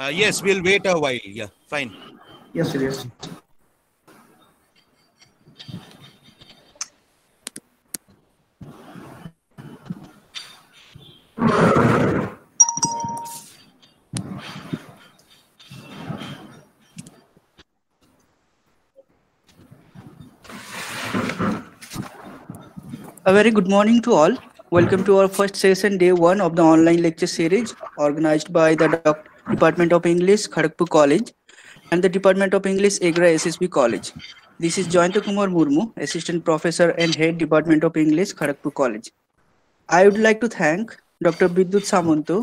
Uh, yes, we'll wait a while. Yeah, fine. Yes, sir. Yes. A very good morning to all. Welcome to our first session, day one of the online lecture series organized by the Doc- Department of English, Kharagpur College, and the Department of English, Egra SSB College. This is Joyanta Kumar Murmu, Assistant Professor and Head Department of English, Kharagpur College. I would like to thank Dr. Bidyut Samanto,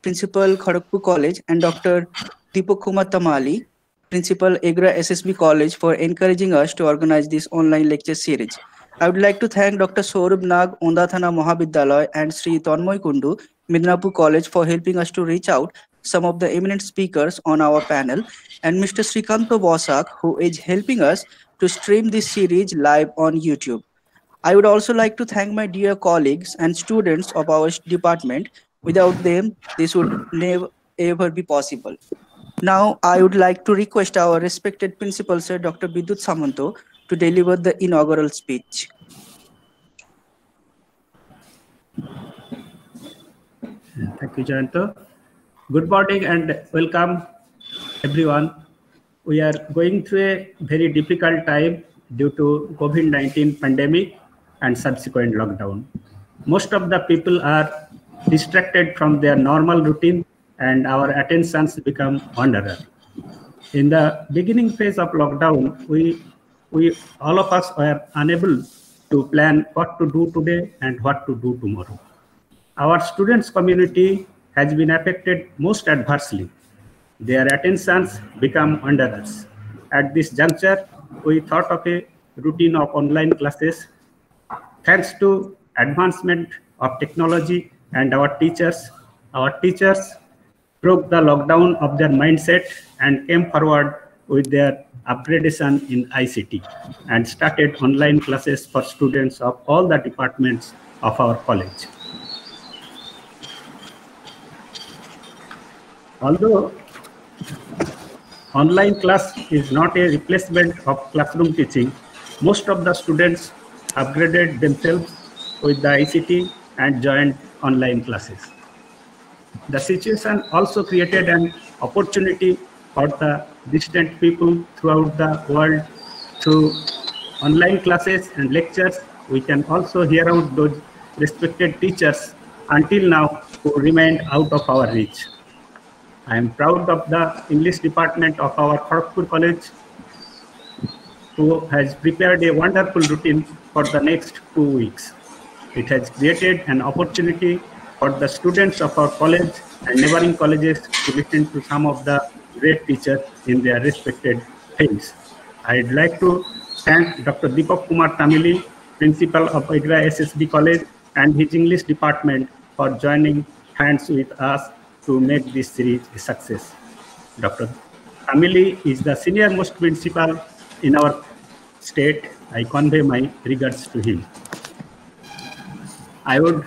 Principal, Kharagpur College, and Dr. Deepak Kumar Tamali, Principal, Egra SSB College, for encouraging us to organize this online lecture series. I would like to thank Dr. Saurabh Nag, Ondathana Mahavidyalaya, and Sri Tanmoy Kundu, Midnapur College, for helping us to reach out some of the eminent speakers on our panel, and Mr. Srikanto Bosak, who is helping us to stream this series live on YouTube. I would also like to thank my dear colleagues and students of our department. Without them, this would never ever be possible. Now, I would like to request our respected principal, Sir Dr. Bidut Samanto, to deliver the inaugural speech. Thank you, Jayanto. Good morning and welcome, everyone. We are going through a very difficult time due to COVID-19 pandemic and subsequent lockdown. Most of the people are distracted from their normal routine and our attentions become wanderer. In the beginning phase of lockdown, we, we all of us were unable to plan what to do today and what to do tomorrow. Our students community has been affected most adversely. Their attentions become wanderers. At this juncture, we thought of a routine of online classes. Thanks to advancement of technology and our teachers, our teachers broke the lockdown of their mindset and came forward with their upgradation in ICT and started online classes for students of all the departments of our college. Although online class is not a replacement of classroom teaching, most of the students upgraded themselves with the ICT and joined online classes. The situation also created an opportunity for the distant people throughout the world through online classes and lectures. We can also hear out those respected teachers until now who remained out of our reach. I am proud of the English department of our Kharagpur College who has prepared a wonderful routine for the next two weeks. It has created an opportunity for the students of our college and neighboring colleges to listen to some of the great teachers in their respected fields. I'd like to thank Dr. Deepak Kumar Tamili, Principal of Egra SSB College and his English department for joining hands with us to make this series a success. Dr. Tamili is the senior most principal in our state. I convey my regards to him. I would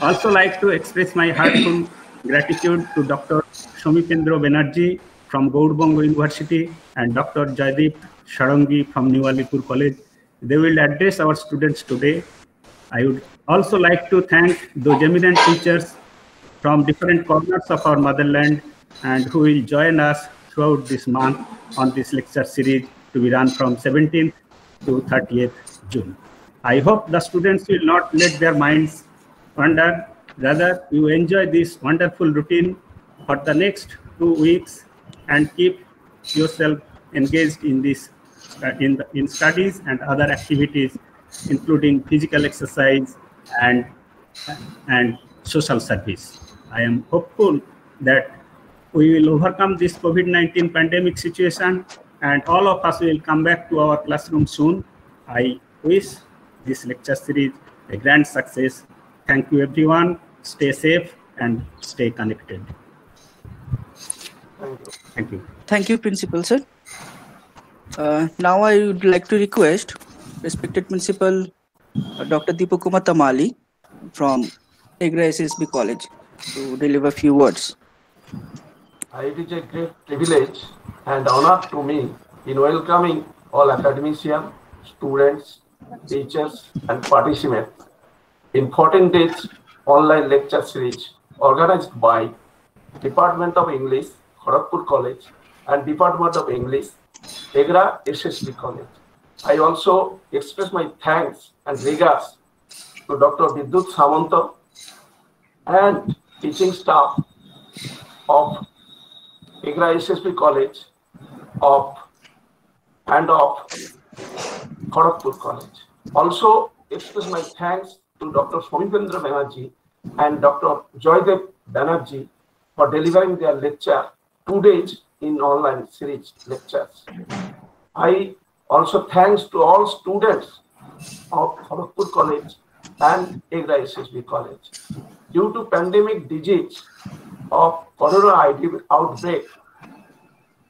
also like to express my heartfelt gratitude to Dr. Somipendra Banerjee from Gaurbango University and Dr. Jaideep Sharangi from New Alipur College. They will address our students today. I would also like to thank those eminent teachers from different corners of our motherland and who will join us throughout this month on this lecture series to be run from 17th to 30th June. I hope the students will not let their minds wander. Rather, you enjoy this wonderful routine for the next two weeks and keep yourself engaged in this uh, in, the, in studies and other activities, including physical exercise and and social service. I am hopeful that we will overcome this COVID-19 pandemic situation and all of us will come back to our classroom soon. I wish this lecture series a grand success. Thank you everyone. Stay safe and stay connected. Thank you. Thank you, Principal Sir. Uh, now I would like to request respected Principal uh, Dr. Deepak Kumar Tamali from Egra SSB College to deliver a few words. it is a great privilege and honor to me in welcoming all academicians, students, teachers, and participants in 14 days online lecture series organized by Department of English, Kharagpur College, and Department of English, EGRA SSB College. I also express my thanks and regards to Dr. Vidyut Samanta and teaching staff of EGRA SSB College of and of Kharagpur College. Also express my thanks to Dr. Somipendra Banerjee and Dr. Joydev Banerjee for delivering their lecture two days in online series lectures. I also thanks to all students of Kharagpur College and EGRA SSB College. Due to pandemic disease of corona outbreak,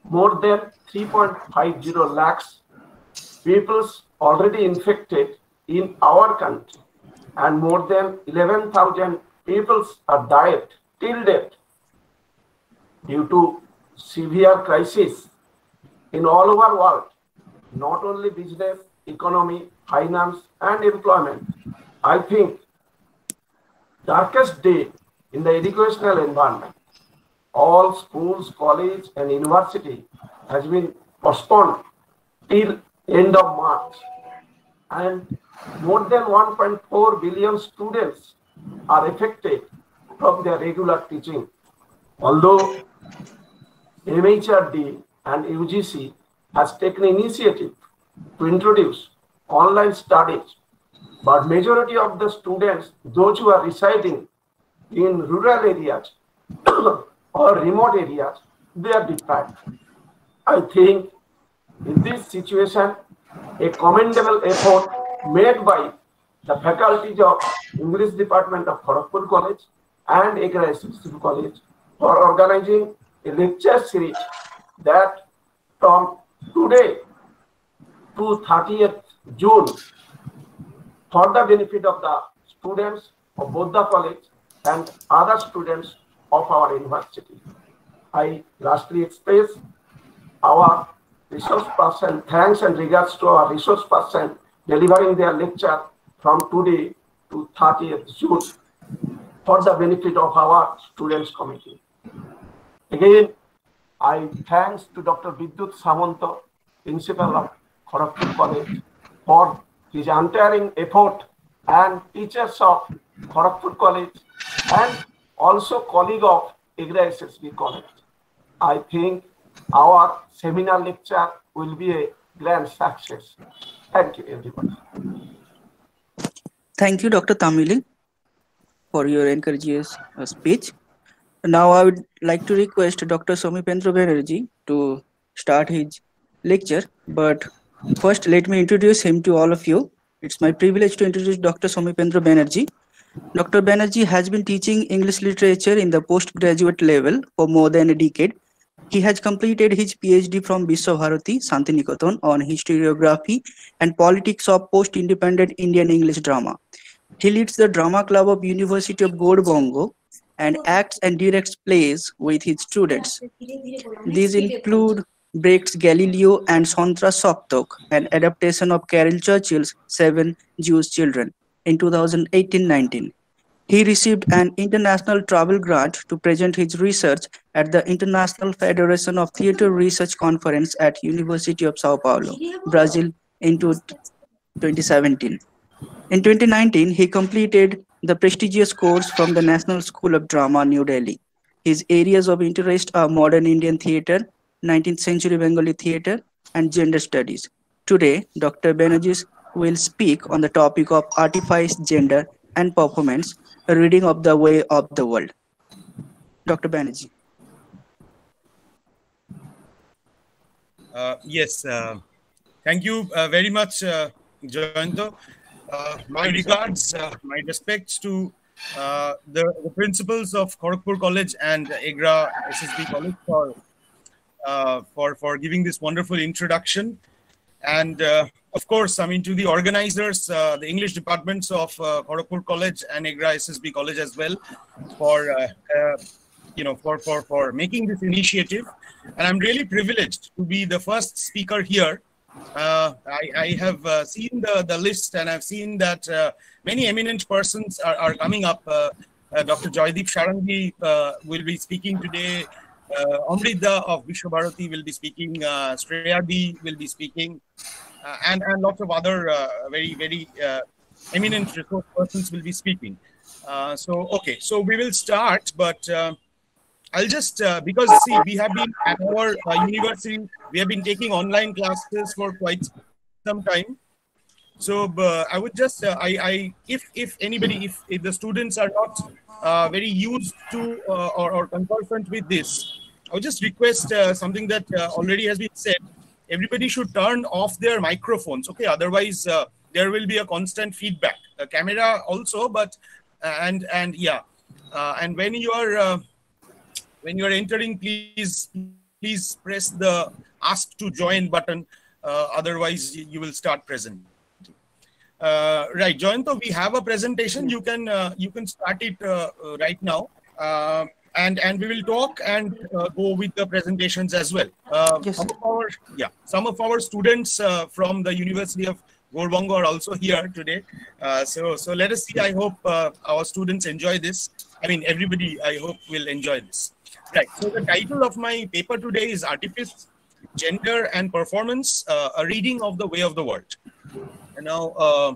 more than 3.50 lakhs peoples already infected in our country and more than 11,000 peoples are died till date due to severe crisis in all over world, not only business, economy, finance, and employment. I think darkest day in the educational environment. All schools, college, and university has been postponed till end of March. And more than 1.4 billion students are affected from their regular teaching. Although MHRD and UGC has taken initiative to introduce online studies, but majority of the students, those who are residing in rural areas or remote areas, they are deprived. I think in this situation, a commendable effort made by the faculties of English Department of Kharagpur College and EGRA SSB College for organizing a lecture series that from today to 30th June for the benefit of the students of both the college and other students of our university. I lastly express our resource person thanks and regards to our resource person delivering their lecture from today to 30th June for the benefit of our students committee. Again, I thanks to Dr. Vidyut Samanta, principal of Kharagpur College, for his untiring effort and teachers of Kharagpur College and also colleague of EGRA SSB College. I think our seminar lecture will be a grand success. Thank you, everyone. Thank you, Dr. Tamili, for your encouraging uh, speech. Now I would like to request Dr. Somipendra Banerjee to start his lecture. But first, let me introduce him to all of you. It's my privilege to introduce Dr. Somipendra Banerjee. Dr. Banerjee has been teaching English literature in the postgraduate level for more than a decade. He has completed his PhD from Visva-Bharati, Santiniketan on historiography and politics of post-independent Indian English drama. He leads the drama club of University of Gaurbanga and acts and directs plays with his students. These include Brecht's Galileo and Santra Soptok, an adaptation of Caryl Churchill's Seven Jewish Children in 2018-19. He received an international travel grant to present his research at the International Federation of Theatre Research Conference at University of Sao Paulo, Brazil in 2017. In 2019, he completed the prestigious course from the National School of Drama, New Delhi. His areas of interest are modern Indian theatre, 19th century Bengali theatre, and gender studies. Today, Dr. Banerjee will speak on the topic of artifice, gender, and performance, a reading of the way of the world. Dr. Banerjee. Uh, yes, uh, thank you uh, very much, uh, Jayanto. Uh, my regards, uh, my respects to uh, the, the principals of Kharagpur College and EGRA SSB College for, uh, for, for giving this wonderful introduction. And uh, of course, I mean, to the organizers, uh, the English departments of uh, Kharagpur College and EGRA SSB College as well, for uh, uh, you know, for, for, for making this initiative. And I'm really privileged to be the first speaker here. I, I, have seen the, the list and I've seen that many eminent persons are, are coming up. Dr. Joydeep Sharangi will be speaking today. Uh, Amrita of Visva-Bharati will be speaking. Uh, will be speaking. and, and lots of other very, very eminent resource persons will be speaking. so, okay, so we will start, but I'll just uh, because see we have been at our uh, university we have been taking online classes for quite some time. So uh, I would just uh, I, I if if anybody if, if the students are not uh, very used to uh, or, or conversant with this, I would just request something that already has been said. Everybody should turn off their microphones. Okay, otherwise there will be a constant feedback. A camera also, but and and yeah, and when you are when you are entering, please please press the ask to join button. Uh, otherwise, you will start present. Uh, right, Joyanto, we have a presentation. You can uh, you can start it uh, uh, right now, uh, and and we will talk and go with the presentations as well. yes. Some of our yeah, some of our students from the University of Gaurbanga are also here today. so so let us see. I hope our students enjoy this. I mean, everybody. I hope will enjoy this. Right. So the title of my paper today is Artifice, Gender and Performance, uh, a reading of the way of the world. Now, uh,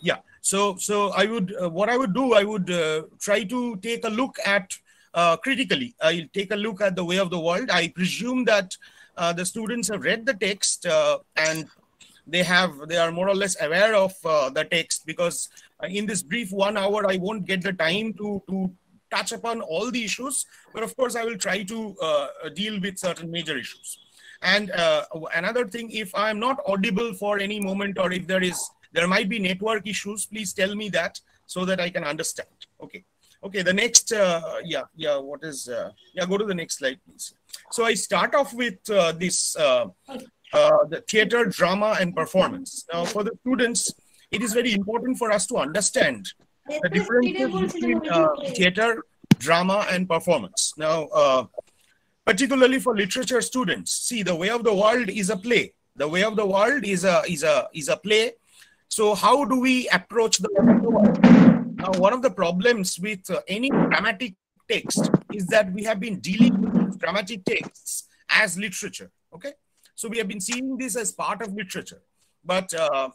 yeah. So, so I would, uh, what I would do, I would uh, try to take a look at uh, critically. I'll take a look at the way of the world. I presume that uh, the students have read the text and they have, they are more or less aware of the text because in this brief one hour, I won't get the time to to touch upon all the issues, but of course I will try to uh, deal with certain major issues. And uh, another thing, if I'm not audible for any moment or if there is, there might be network issues, please tell me that so that I can understand. Okay. Okay, the next, uh, yeah, yeah, what is, uh, yeah, go to the next slide, please. So I start off with uh, this, uh, the theater, drama, and performance. Now, for the students, it is very important for us to understand the difference between uh, theater, drama, and performance. Now, uh, particularly for literature students, see, the way of the world is a play. The way of the world is a is a is a play. So, how do we approach the way of the world? Now, one of the problems with uh, any dramatic text is that we have been dealing with dramatic texts as literature. Okay, so we have been seeing this as part of literature, but uh,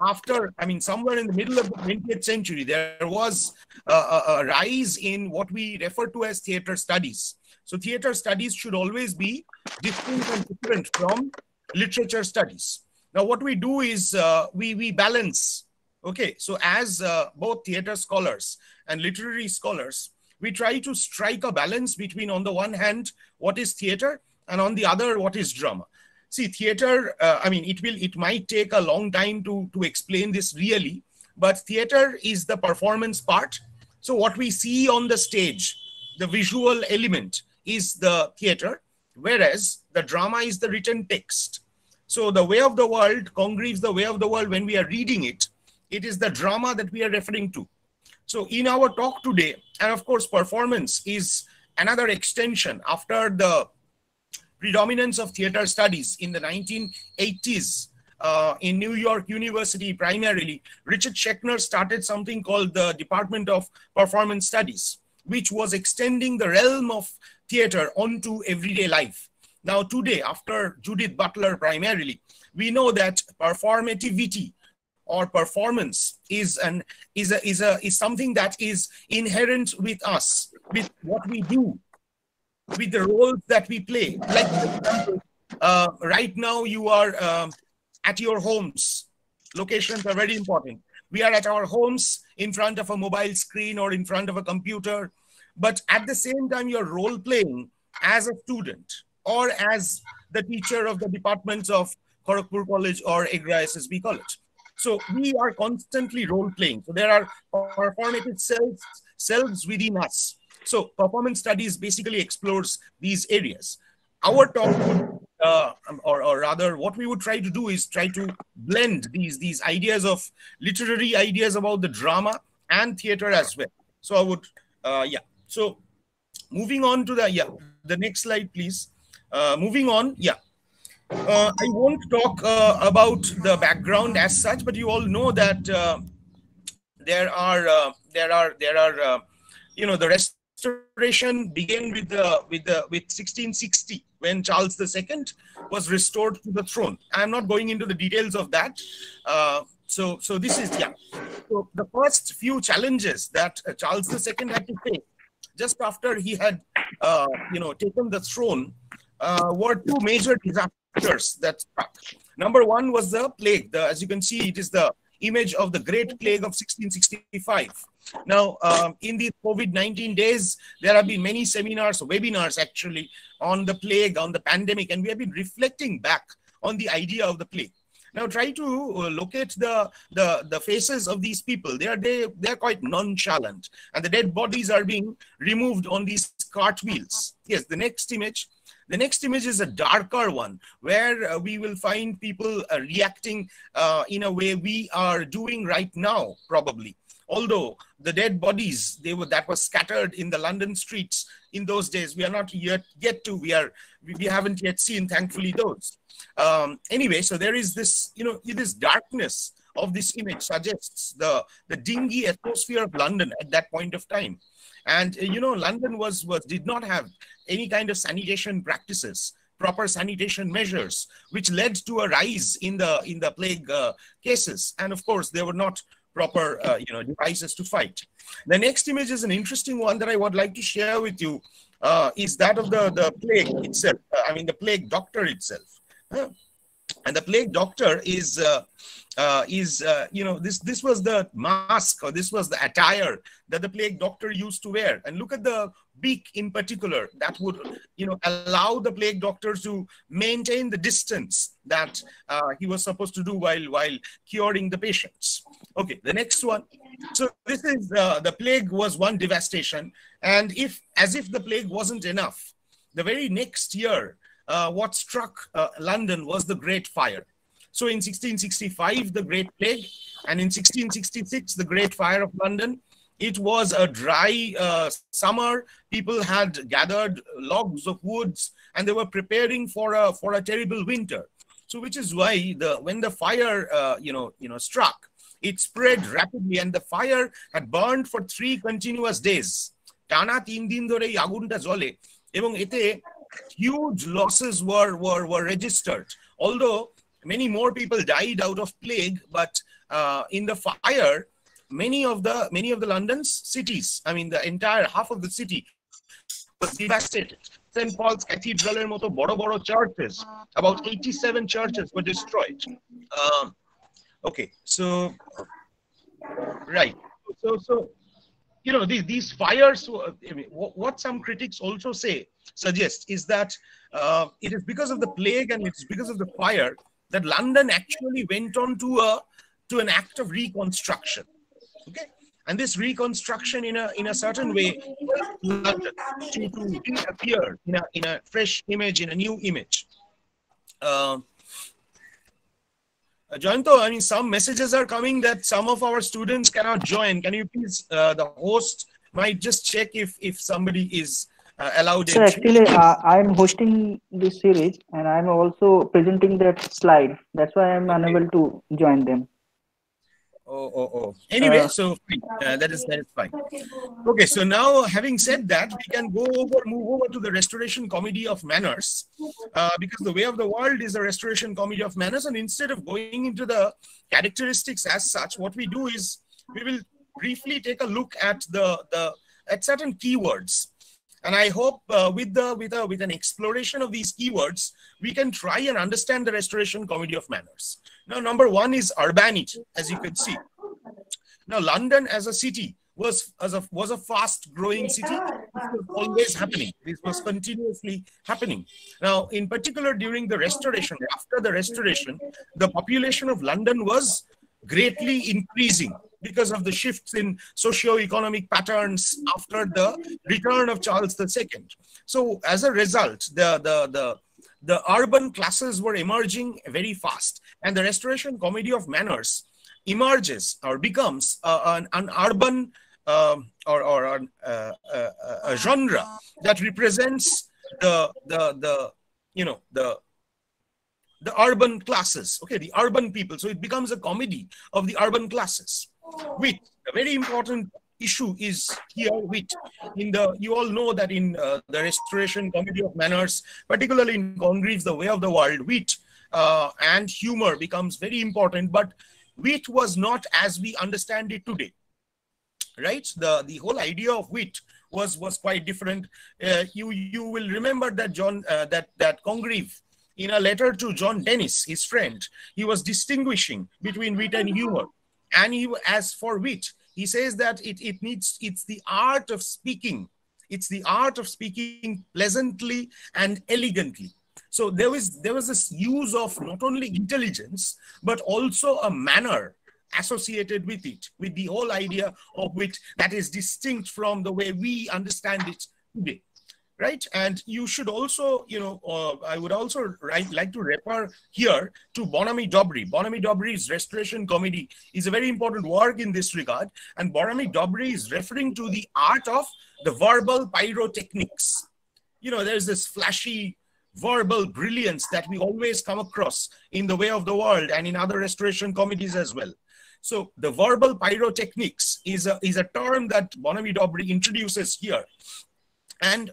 after, I mean, somewhere in the middle of the 20th century, there was a, a, a, rise in what we refer to as theater studies. So theater studies should always be distinct and different from literature studies. Now, what we do is uh, we, we balance. Okay, so as uh, both theater scholars and literary scholars, we try to strike a balance between, on the one hand, what is theater, and on the other, what is drama see theater uh, i mean it will it might take a long time to to explain this really but theater is the performance part so what we see on the stage the visual element is the theater whereas the drama is the written text. So the way of the world Congreve's the way of the world when we are reading it. It is the drama that we are referring to. So in our talk today and of course performance is another extension after the predominance of theater studies in the 1980s uh, in New York University primarily, Richard Schechner started something called the Department of Performance Studies, which was extending the realm of theater onto everyday life. Now today, after Judith Butler primarily, we know that performativity or performance is an is a is a is something that is inherent with us with what we do with the roles that we play. Like, uh, right now you are um, at your homes. Locations are very important. We are at our homes in front of a mobile screen or in front of a computer. But at the same time, you're role playing as a student or as the teacher of the departments of Kharagpur College or Egra SSB College. So we are constantly role playing. So there are performative selves, selves within us. So performance studies basically explores these areas. Our talk would, uh, or, or rather what we would try to do is try to blend these, these ideas of literary ideas about the drama and theater as well. So I would, uh, yeah. So moving on to the yeah the next slide please. Uh, moving on yeah. Uh, i won't talk uh, about the background as such but you all know that uh, there are uh, there are there are uh, you know the restoration began with the with the with 1660 when charles ii was restored to the throne. I'm not going into the details of that. So so this is yeah. So the first few challenges that charles ii had to face just after he had, uh, you know, taken the throne, uh, were two major disasters that struck. Number one was the plague. The, as you can see, it is the image of the Great Plague of 1665. Now, um, in these COVID-19 days, there have been many seminars, webinars actually, on the plague, on the pandemic, and we have been reflecting back on the idea of the plague. Now try to uh, locate the, the, the faces of these people. They are, they, they are quite nonchalant and the dead bodies are being removed on these cartwheels. Yes, the next image. The next image is a darker one where uh, we will find people uh, reacting uh, in a way we are doing right now, probably although the dead bodies they were that were scattered in the london streets in those days we are not yet yet to we are we, haven't yet seen thankfully those um, anyway, so there is this, you know, this darkness of this image suggests the, the dingy atmosphere of London at that point of time. And, uh, you know, London was, was did not have any kind of sanitation practices proper sanitation measures, which led to a rise in the in the plague uh, cases. And of course, they were not proper uh, you know devices to fight. The next image is an interesting one that I would like to share with you. Uh, is that of the the plague itself? Uh, I mean, the plague doctor itself. And the plague doctor is, uh, uh, is uh, you know, this, this was the mask or this was the attire that the plague doctor used to wear. And look at the beak in particular that would, you know, allow the plague doctor to maintain the distance that uh, he was supposed to do while, while curing the patients. Okay, the next one. So this is, uh, the plague was one devastation. And if, as if the plague wasn't enough, the very next year, uh, what struck uh, London was the Great Fire. So in 1665, the Great Plague, and in 1666, the Great Fire of London. It was a dry uh, summer. People had gathered logs of woods, and they were preparing for a for a terrible winter. So, which is why the when the fire, uh, you know, you know, struck, it spread rapidly, and the fire had burned for three continuous days. টানা তিন দিন ধরে এই আগুনটা জ্বলে এবং এতে huge losses were, were, were registered. Although many more people died out of plague, but uh, in the fire, many of the many of the London's cities, I mean the entire half of the city was devastated. St. Paul's Cathedral and moto boro boro churches, about 87 churches were destroyed. Um, okay, so right. So so you know these, these fires I mean, what some critics also say suggest is that uh, it is because of the plague and it's because of the fire that london actually went on to a to an act of reconstruction okay and this reconstruction in a in a certain way to, to reappear in a in a fresh image in a new image uh, uh, I mean, some messages are coming that some of our students cannot join. Can you please, uh, the host might just check if if somebody is uh, allowed. So actually, uh, I'm hosting this series and I'm also presenting that slide. That's why I'm okay. unable to join them. Oh, oh, oh. Anyway, uh, so uh, that is that is fine. Okay, so now having said that, we can go over, move over to the Restoration Comedy of Manners, uh, because the way of the world is a Restoration Comedy of Manners, and instead of going into the characteristics as such, what we do is we will briefly take a look at the the at certain keywords and i hope uh, with the with a with an exploration of these keywords we can try and understand the restoration comedy of manners. Now number one is urbanity as you can see. Now london as a city was as a was a fast growing city. This was always happening. This was continuously happening. Now in particular during the restoration after the restoration the population of london was greatly increasing because of the shifts in socio-economic patterns after the return of Charles II. So as a result, the, the, the, the urban classes were emerging very fast and the restoration comedy of manners emerges or becomes uh, an, an, urban um, or, or an, uh, uh, a genre that represents the the the you know the the urban classes. Okay the urban people. So it becomes a comedy of the urban classes with a very important issue is here with in the you all know that in uh, the restoration comedy of manners particularly in Congreve's the way of the world wit uh, and humor becomes very important. But wit was not as we understand it today right? The the whole idea of wit was was quite different. Uh, you you will remember that john uh, that that congreve in a letter to john dennis his friend he was distinguishing between wit and humor and he as for wit he says that it, it needs it's the art of speaking it's the art of speaking pleasantly and elegantly so there was there was this use of not only intelligence but also a manner associated with it, with the whole idea of wit that is distinct from the way we understand it today. Right, and you should also, you know, uh, I would also write, like to refer here to Bonamy Dobrée. Bonamy Dobrée's Restoration Comedy is a very important work in this regard, and Bonamy Dobrée is referring to the art of the verbal pyrotechnics. You know, there's this flashy verbal brilliance that we always come across in the way of the world and in other restoration comedies as well. So the verbal pyrotechnics is a, is a term that Bonamy Dobrée introduces here. And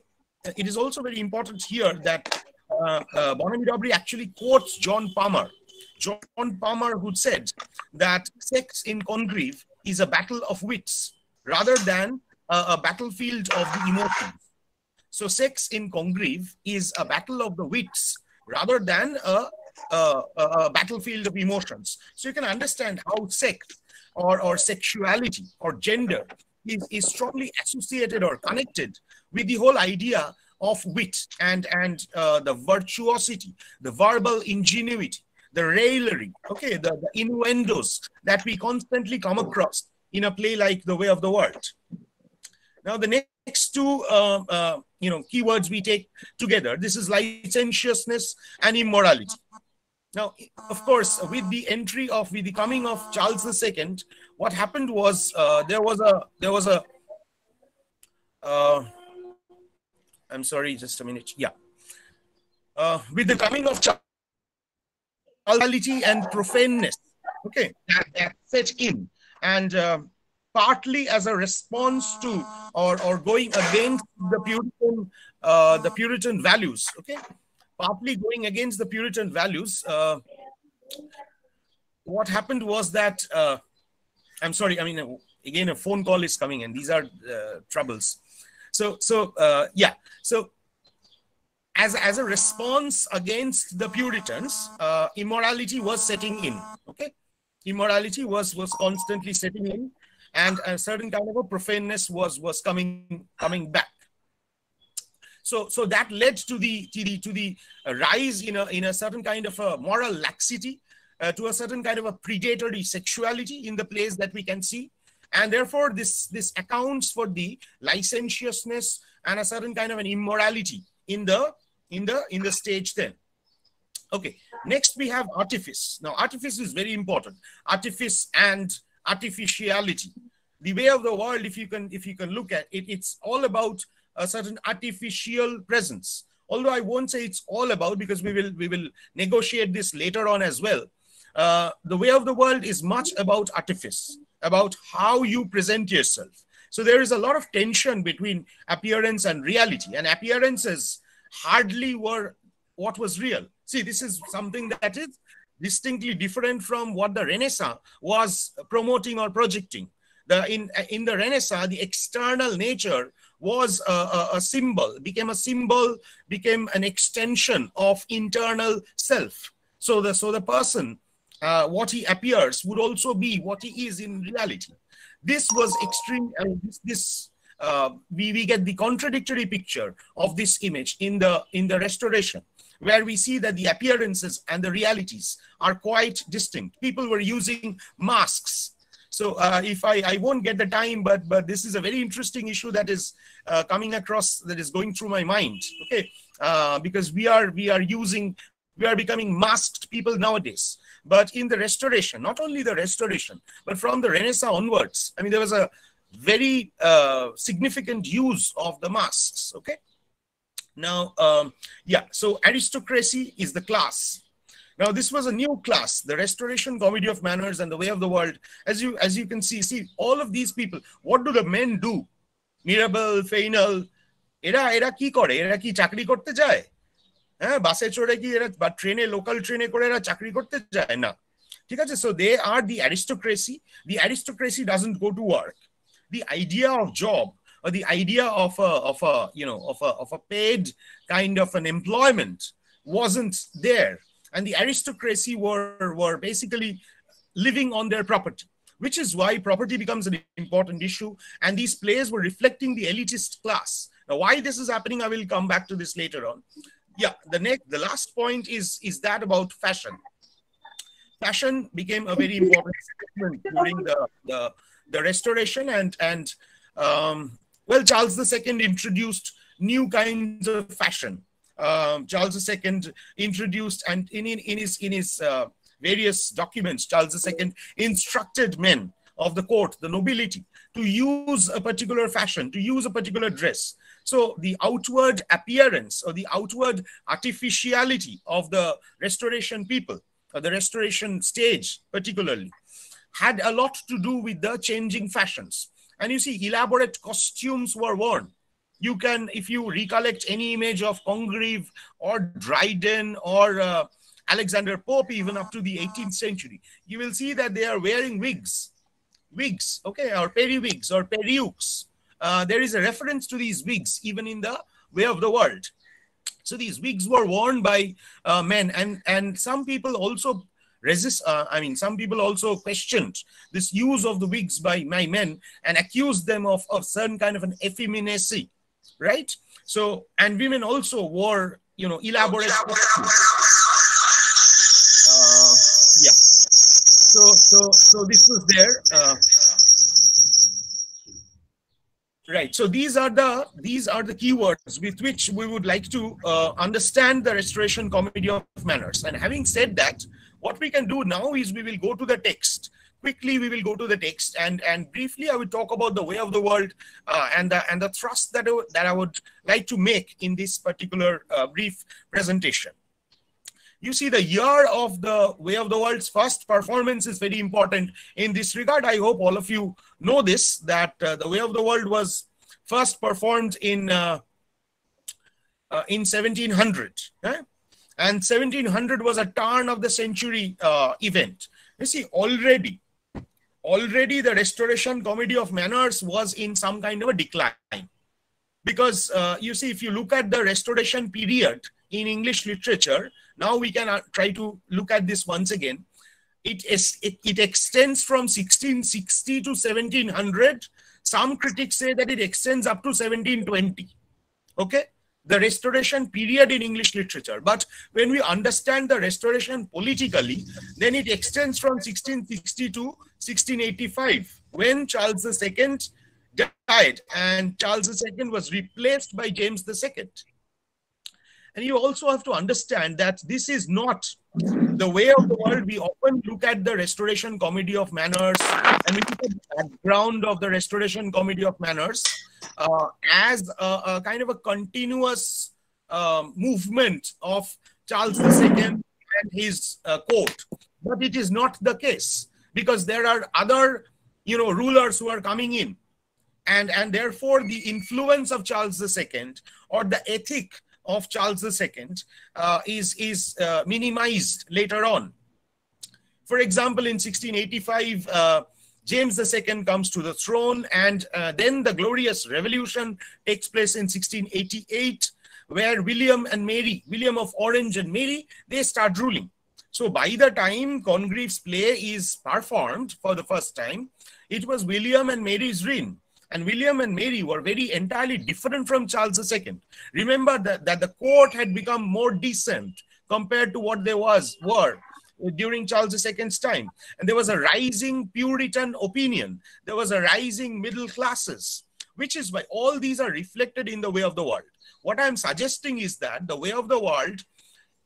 it is also very important here that uh, uh, Bonamy actually quotes John Palmer. John Palmer who said that sex in Congreve is a battle of wits rather than a, a battlefield of the emotions. So sex in Congreve is a battle of the wits rather than a a, a battlefield of emotions. So you can understand how sex or, or sexuality or gender is, is strongly associated or connected with the whole idea of wit and, and uh, the virtuosity, the verbal ingenuity, the raillery, okay, the, the innuendos that we constantly come across in a play like The Way of the World. Now, the next two, uh, uh, you know, keywords we take together, this is licentiousness and immorality. Now, of course, with the entry of with the coming of Charles II, what happened was uh, there was a there was a. am uh, sorry, just a minute. Yeah. Uh, with the coming of Charles, and profaneness, okay, that, that set in, and uh, partly as a response to or or going against the Puritan uh, the Puritan values, okay partly going against the Puritan values, uh, what happened was that, I'm sorry, I mean, again, a phone call is coming and these are uh, troubles. So, so uh, yeah, so as, as a response against the Puritans, uh, immorality was setting in, okay? Immorality was, was constantly setting in and a certain kind of a profaneness was, was coming, coming back. So, so that led to the to the to the rise in a in a certain kind of a moral laxity, uh, to a certain kind of a predatory sexuality in the place that we can see, and therefore this this accounts for the licentiousness and a certain kind of an immorality in the in the in the stage then. Okay, next we have artifice. Now, artifice is very important. Artifice and artificiality. The way of the world, if you can if you can look at it, it's all about a certain artificial presence. Although I won't say it's all about because we will we will negotiate this later on as well. Uh, the way of the world is much about artifice, about how you present yourself. So there is a lot of tension between appearance and reality, and appearances hardly were what was real. See, this is something that is distinctly different from what the Renaissance was promoting or projecting. The, in, in the Renaissance, the external nature was a, a, a, symbol, became a symbol, became an extension of internal self. So the, so the person, uh, what he appears would also be what he is in reality. This was extreme, uh, this, this uh, we, we get the contradictory picture of this image in the, in the restoration where we see that the appearances and the realities are quite distinct. People were using masks so uh, if I, I won't get the time, but but this is a very interesting issue that is uh, coming across, that is going through my mind. Okay, uh, because we are we are using we are becoming masked people nowadays. But in the Restoration, not only the Restoration, but from the Renaissance onwards, I mean, there was a very uh, significant use of the masks. Okay. Now, um, yeah, so aristocracy is the class. Now, this was a new class, the Restoration Comedy of Manners and the Way of the World. As you as you can see, see all of these people. What do the men do? Mirabell, Fainall, era, era, ki kore, era ki চাকরি korte যায় হ্যাঁ বাসে চড়ে কি এরা বা ট্রেনে local ট্রেনে করে এরা চাকরি করতে যায় না ঠিক আছে so they are the aristocracy the aristocracy doesn't go to work the idea of job or the idea of a of a you know of a of a paid kind of an employment wasn't there and the aristocracy were were basically living on their property which is why property becomes an important issue and these plays were reflecting the elitist class now why this is happening i will come back to this later on yeah the next the last point is is that about fashion. Fashion became a very important statement during the, the, the restoration and and um, well charles ii introduced new kinds of fashion. Um, charles ii introduced and in, in, in his in his uh, various documents charles ii instructed men of the court the nobility to use a particular fashion to use a particular dress so the outward appearance or the outward artificiality of the restoration people uh, the restoration stage particularly had a lot to do with the changing fashions. And you see elaborate costumes were worn. You can if you recollect any image of congreve or dryden or uh, alexander pope even up to the 18th century you will see that they are wearing wigs. Wigs okay or periwigs or perukes uh, there is a reference to these wigs even in the way of the world so these wigs were worn by uh, men, and and some people also resist. Uh, I mean, some people also questioned this use of the wigs by my men and accused them of of certain kind of an effeminacy, right? So and women also wore you know elaborate. Uh, yeah. So so so this was there. Right. So these are the these are the keywords with which we would like to uh, understand the restoration comedy of manners. And having said that, what we can do now is we will go to the text. Quickly, we will go to the text and and briefly I will talk about the way of the world uh, and the and the thrust that I, that I would like to make in this particular uh, brief presentation. You see, the year of the Way of the World's first performance is very important in this regard. I hope all of you know this, that uh, the Way of the World was first performed in, uh, uh, in 1700. Eh? And 1700 was a turn of the century uh, event. You see, already, already the restoration comedy of manners was in some kind of a decline. Because uh, you see, if you look at the restoration period in English literature, now we can uh, try to look at this once again. It, is, it, it extends from 1660 to 1700. Some critics say that it extends up to 1720. Okay? The restoration period in English literature. But when we understand the restoration politically, then it extends from 1660 to 1685 when Charles II died and Charles II was replaced by James II. And you also have to understand that this is not the way of the world. We often look at the restoration comedy of manners and we look at the background of the restoration comedy of manners uh, as a, a, kind of a continuous uh, movement of Charles II and his uh, court. But it is not the case because there are other, you know, rulers who are coming in. And, and therefore, the influence of Charles II or the ethic of Charles II uh, is, is uh, minimized later on. For example, in 1685, uh, James II comes to the throne, and uh, then the Glorious Revolution takes place in 1688, where William and Mary, William of Orange and Mary, they start ruling. So by the time Congreve's play is performed for the first time, it was William and Mary's reign. And William and Mary were very entirely different from Charles II. Remember that, that the court had become more decent compared to what they was were during Charles II's time. And there was a rising Puritan opinion. There was a rising middle classes, which is why all these are reflected in the way of the world. What I'm suggesting is that the way of the world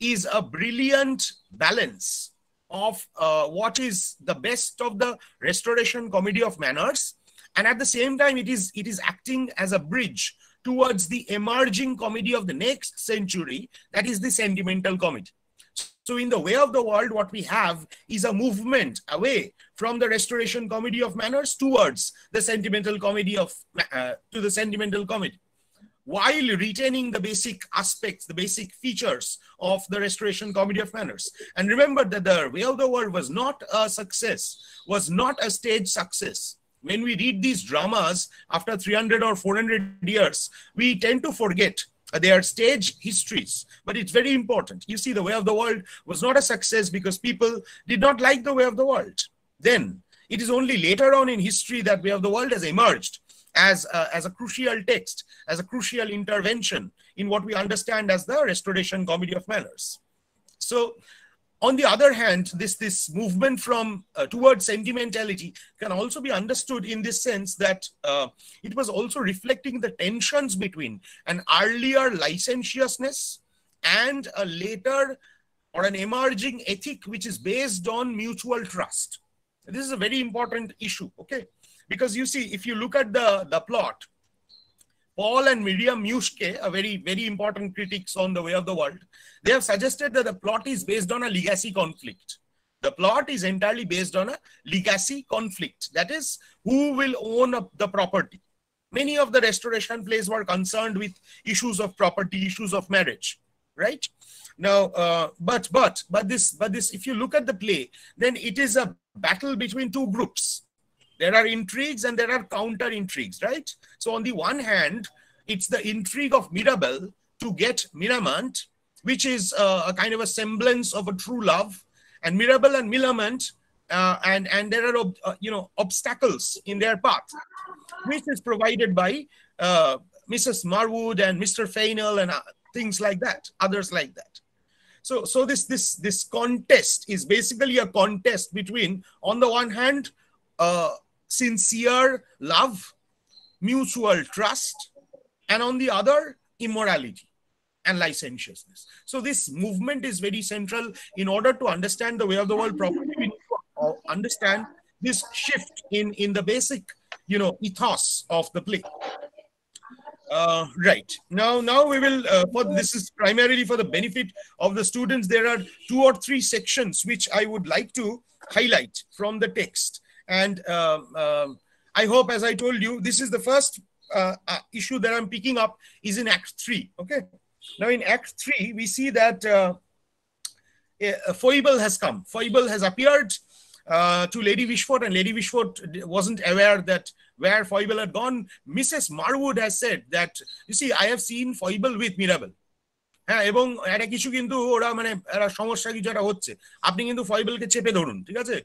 is a brilliant balance of uh, what is the best of the restoration comedy of manners and at the same time it is it is acting as a bridge towards the emerging comedy of the next century that is the sentimental comedy so in the way of the world what we have is a movement away from the restoration comedy of manners towards the sentimental comedy of uh, to the sentimental comedy while retaining the basic aspects, the basic features of the restoration comedy of manners. And remember that the way of the world was not a success, was not a stage success. When we read these dramas after 300 or 400 years, we tend to forget their stage histories, but it's very important. You see, the way of the world was not a success because people did not like the way of the world. Then it is only later on in history that way of the world has emerged as a, as a crucial text, as a crucial intervention in what we understand as the restoration comedy of manners. So, on the other hand, this this movement from uh, towards sentimentality can also be understood in this sense that uh, it was also reflecting the tensions between an earlier licentiousness and a later or an emerging ethic which is based on mutual trust. This is a very important issue. Okay, because you see, if you look at the, the plot, Paul and Miriam Mueschke, a very, very important critics on the way of the world, they have suggested that the plot is based on a legacy conflict. The plot is entirely based on a legacy conflict. That is, who will own the property. Many of the restoration plays were concerned with issues of property, issues of marriage, right? Now, uh, but but but this but this, if you look at the play, then it is a battle between two groups. There are intrigues and there are counter intrigues, right? So on the one hand, it's the intrigue of Mirabell to get Millamant, which is uh, a kind of a semblance of a true love. And Mirabell and Millamant, uh, and, and there are, uh, you know, obstacles in their path, which is provided by uh, Mrs. Marwood and Mr. Fainall and uh, things like that, others like that. So, so this this this contest is basically a contest between, on the one hand, uh, sincere love, mutual trust, and on the other, immorality and licentiousness. So this movement is very central in order to understand the way of the world properly. We understand this shift in, in the basic, you know, ethos of the play. Uh, right now, now we will. Uh, for this is primarily for the benefit of the students. There are two or three sections which I would like to highlight from the text. And um, um, I hope, as I told you, this is the first uh, uh, issue that I'm picking up is in Act 3. Okay. Now, in Act 3, we see that uh, foible has come. Foible has appeared uh, to Lady Wishfort, and Lady Wishfort wasn't aware that where Foible had gone. Mrs. Marwood has said that, you see, I have seen Foible with Mirabel. হ্যাঁ এবং একটা কিছু কিন্তু ওরা মানে সমস্যা কিছু একটা হচ্ছে আপনি কিন্তু ফয়বেলকে চেপে ধরুন ঠিক আছে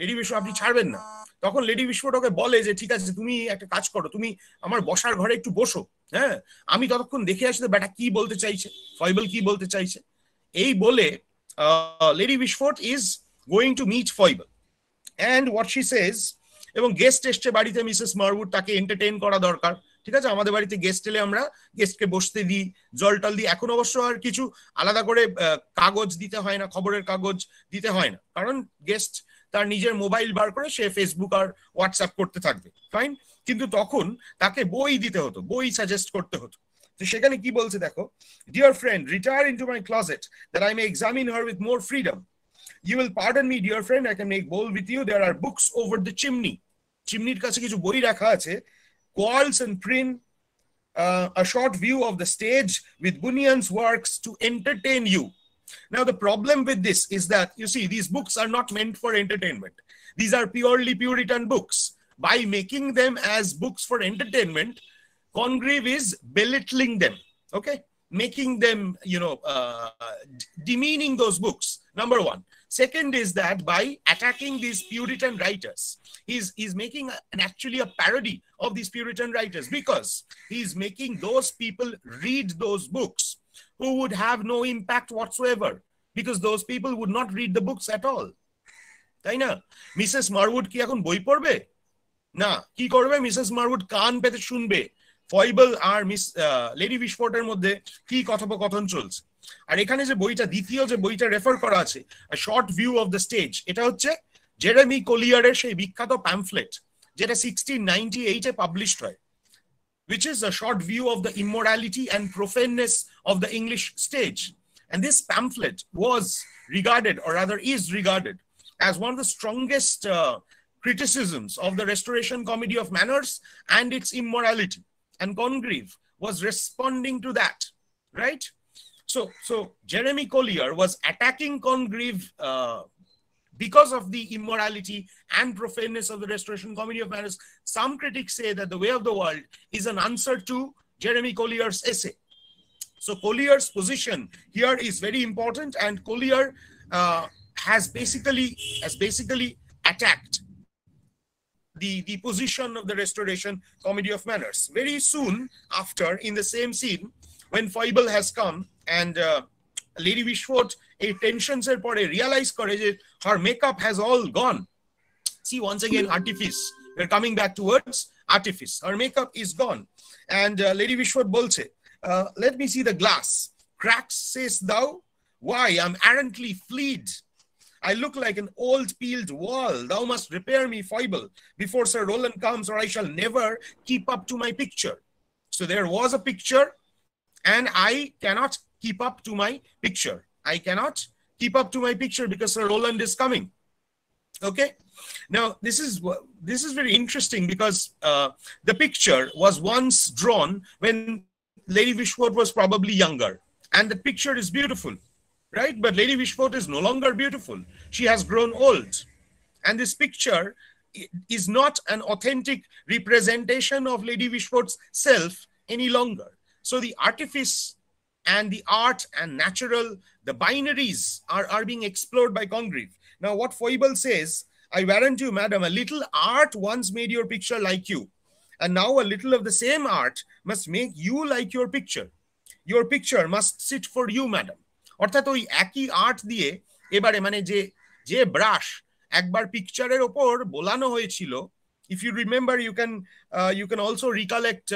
লেডি বিশ্ব আপনি ছাড়বেন না। তখন লেডি বিশ্বটাকে বলে যে, ঠিক আছে, তুমি একটা কাজ করো, তুমি আমার বসার ঘরে একটু বসো হ্যাঁ? আমি ততক্ষণ দেখে আসি বেটা কি বলতে চাইছে ফয়বল কি বলতে চাইছে? এই বলে lady Wishfort is going to meet Foible and what she says এবং গেস্ট এসছে বাড়িতে মিসেস মারউড তাকে এন্টারটেইন করা দরকার। ঠিক আছে? আমাদের বাড়িতে গেস্ট এলে আমরা গেস্টকে বসতে দিই, জল টল দিই। এখন অবশ্য আর কিছু আলাদা করে কাগজ দিতে হয় না, খবরের কাগজ দিতে হয় না। কারণ গেস্ট তার নিজের মোবাইল বার করে সে ফেসবুক আর হোয়াটসঅ্যাপ করতে থাকবে। ফাইন কিন্তু তখন তাকে বই দিতে হতো বই সাজেস্ট করতে হতো। তো সেখানে কি বলছে দেখো dear friend retire into my closet that I may examine her with more freedom you will pardon me dear friend I can make bold with you there are books over the chimney চিমনির কাছে কিছু বই রাখা আছে। Quarles and Prynne uh, short view of the stage with Bunyan's works to entertain you. Now, the problem with this is that, you see, these books are not meant for entertainment. These are purely Puritan books. By making them as books for entertainment, Congreve is belittling them, okay? Making them, you know, uh, demeaning those books, number one. Second is that by attacking these Puritan writers, he's, he's making an, actually a parody of these Puritan writers because he's making those people read those books who would have no impact whatsoever, because those people would not read the books at all. তাই না? Mrs Marwood কি এখন বই পড়বে? না, কি করবে? Mrs Marwood কান পেতে শুনবে। ফয়বল আর মিস লেডি বিস্ফোর্টের মধ্যে কি কথোপকথন চলছে? আর এখানে যে বইটা, দ্বিতীয় যে বইটা রেফার করা আছে short view of the stage এটা হচ্ছে জেরেমি কোলিয়ারের সেই বিখ্যাত প্যামফ্লেট যেটা সিক্সটিন নাইনটি এইটে পাবলিশড হয়, which is a short view of the immorality and profaneness of the English stage. And this pamphlet was regarded, or rather is regarded, as one of the strongest uh, criticisms of the Restoration Comedy of Manners and its immorality. And Congreve was responding to that, right? So, so Jeremy Collier was attacking Congreve uh, because of the immorality and profaneness of the Restoration Comedy of Manners. Some critics say that The Way of the World is an answer to Jeremy Collier's essay. So Collier's position here is very important, and Collier uh, has basically has basically attacked the, the position of the restoration comedy of manners. Very soon after, in the same scene, when Foible has come and uh, Lady Wishfort, a tensions set for a realized courage her makeup has all gone. See, once again, artifice. We're coming back towards artifice. Her makeup is gone. And uh, Lady Wishfort bolts it. Uh, let me see the glass. Cracks, says thou. Why, I'm errantly fleed. I look like an old peeled wall. Thou must repair me, foible, before Sir Rowland comes, or I shall never keep up to my picture. So there was a picture, and I cannot keep up to my picture. I cannot keep up to my picture because Sir Rowland is coming. Okay. Now this is this is very interesting because uh, the picture was once drawn when Lady Wishfort was probably younger, and the picture is beautiful, right? But Lady Wishfort is no longer beautiful; she has grown old, and this picture is not an authentic representation of Lady Wishfort's self any longer. So the artifice and the art and natural, the binaries are, are being explored by Congreve. Now, what Foible says, I warrant you, madam, a little art once made your picture like you. And now a little of the same art must make you like your picture. Your picture must sit for you, madam. অর্থাৎ ওই একই art দিয়ে এবারে মানে যে যে brush একবার পিকচারের ওপর বোলানো হয়েছিল if you remember you can you can also recollect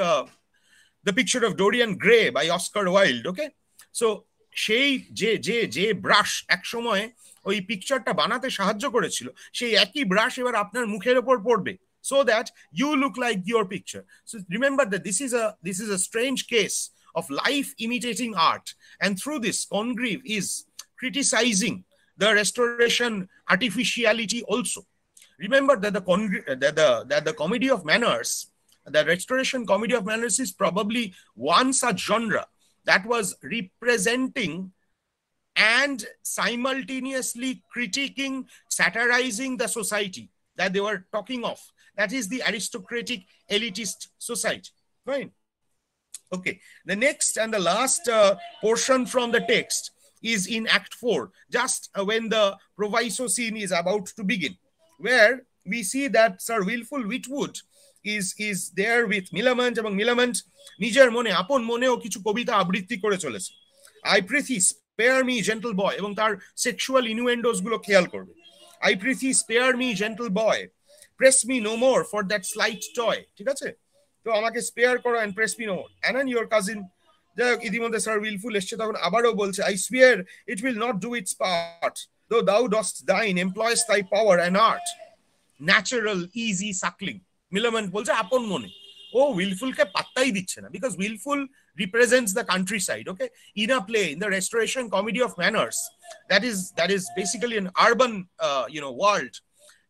the picture of Dorian Gray by Oscar Wilde, okay? So সেই যে যে যে ব্রাশ এক সময় ওই পিকচারটা বানাতে সাহায্য করেছিল সেই একই ব্রাশ এবার আপনার মুখের ওপর পড়বে so that you look like your picture. So remember that this is a this is a strange case of life imitating art. And through this congreve is criticizing the restoration artificiality also. Remember that the uh, that the that the comedy of manners the restoration comedy of manners is probably one such genre that was representing and simultaneously critiquing, satirizing the society that they were talking of. That is the aristocratic elitist society. Fine. Okay. The next and the last uh, portion from the text is in Act 4, just uh, when the proviso scene is about to begin, where we see that Sir Wilful Whitwood is is there with Millamant এবং মিলামেন্ট নিজের মনে আপন মনেও কিছু কবিতা আবৃত্তি করে চলেছে I prithee spare me gentle boy এবং তার সেক্সুয়াল ইনুয়েন্ডোসগুলো খেয়াল করবে I prithee spare me gentle boy press me no more for that slight toy ঠিক আছে? তো আমাকে স্পেয়ার করো and press me no more and your cousin যাই হোক ইতিমধ্যে স্যার উইলফুল এসছে তখন আবারও বলছে I swear it will not do its part though thou dost thine employ'st thy power and art natural easy Suckling Millamant বলছে আপন মনে। ও উইলফুলকে পাত্তাই দিচ্ছে না because Wilfull represents the countryside okay? In a play in the restoration comedy of manners that is that is basically an urban uh, you know world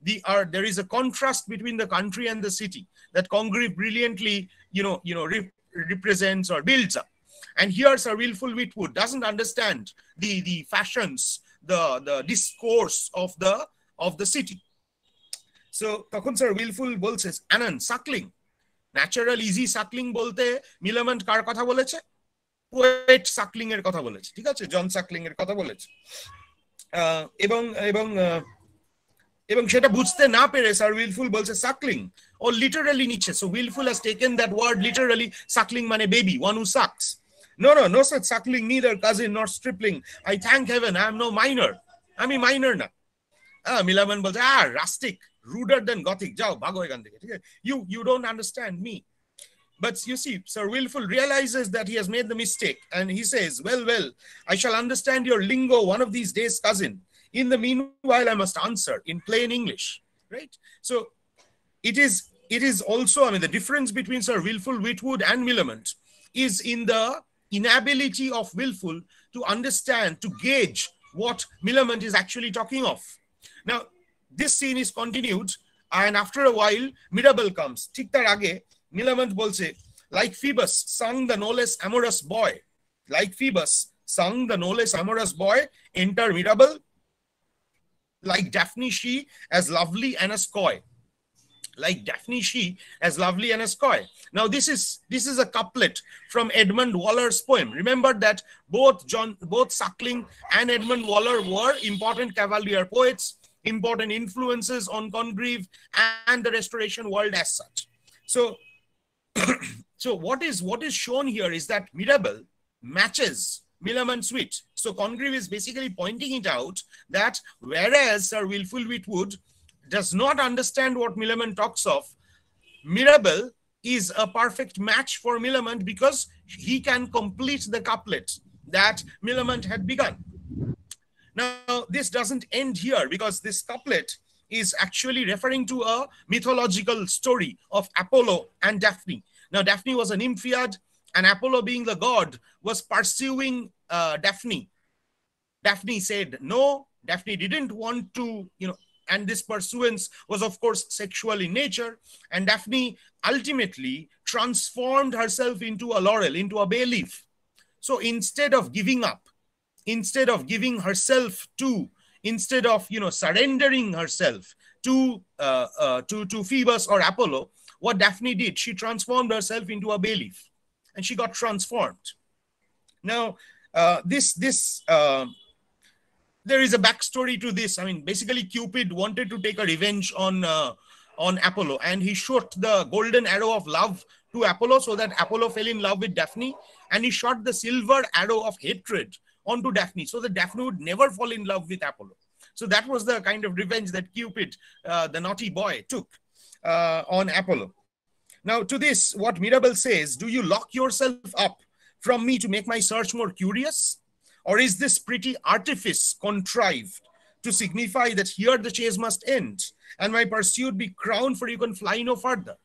the are there is a contrast between the country and the city that Congreve brilliantly, you know, you know, re represents or builds up. And here Sir Wilful Witwoud doesn't understand the the fashions, the the discourse of the of the city. So তখন sir Wilfull বলছে anon Suckling natural easy Suckling বলতে Millamant কার কথা বলেছে poet suckling এর কথা বলেছে ঠিক আছে জন সাকলিং এর কথা বলেছে এবং এবং এবং সেটা বুঝতে না পেরে স্যার উইলফুল বলছে সাকলিং ও লিটারালি নিচ্ছে so Wilfull has taken that word literally suckling মানে baby one who sucks no no no such suckling neither cousin not stripling I thank heaven I am no minor আমি minor না মিলামেন্ট বলছে আর rustic ruder than Gothic. Jao, bhago ekan থেকে, ঠিক আছে? You, you don't understand me. But you see, Sir Wilful realizes that he has made the mistake and he says, Well, well, I shall understand your lingo one of these days, cousin. In the meanwhile, I must answer in plain English, right? So it is, it is also, I mean, the difference between Sir Wilful Witwoud and Millamant is in the inability of Wilful to understand, to gauge what Millamant is actually talking of. Now, this scene is continued, and after a while, Mirabell comes. ঠিক তার আগে Millamant বলছে, like Phoebus sung the no less amorous boy, like Phoebus sung the no less amorous boy, enter Mirabell, like Daphne she as lovely and as coy like Daphne she as lovely and as coy. Now this is this is a couplet from Edmund Waller's poem. Remember that both John both Suckling and Edmund Waller were important Cavalier poets, important influences on Congreve and the Restoration world as such. So so what is what is shown here is that Mirabell matches Millam Sweet. So Congreve is basically pointing it out that whereas Sir Wilful Witwoud does not understand what Millamant talks of, Mirabell is a perfect match for Millamant because he can complete the couplet that Millamant had begun. Now, this doesn't end here because this couplet is actually referring to a mythological story of Apollo and Daphne. Now, Daphne was a nymphiad, and Apollo, being the god, was pursuing uh, Daphne. Daphne said no. Daphne didn't want to, you know, and this pursuance was, of course, sexual in nature. And Daphne ultimately transformed herself into a laurel, into a bay leaf. So instead of giving up, instead of giving herself to, instead of you know surrendering herself to uh, uh, to to Phoebus or Apollo, what Daphne did, she transformed herself into a bay leaf, and she got transformed. Now, uh, this this uh, there is a backstory to this. I mean, basically, Cupid wanted to take a revenge on uh, on Apollo, and he shot the golden arrow of love to Apollo so that Apollo fell in love with Daphne, and he shot the silver arrow of hatred onto Daphne so that Daphne would never fall in love with Apollo. So that was the kind of revenge that Cupid, uh, the naughty boy, took uh, on Apollo. Now, to this, what Mirabell says do you lock yourself up from me to make my search more curious? Or is this pretty artifice contrived to signify that here the chase must end and my pursuit be crowned for you can fly no further?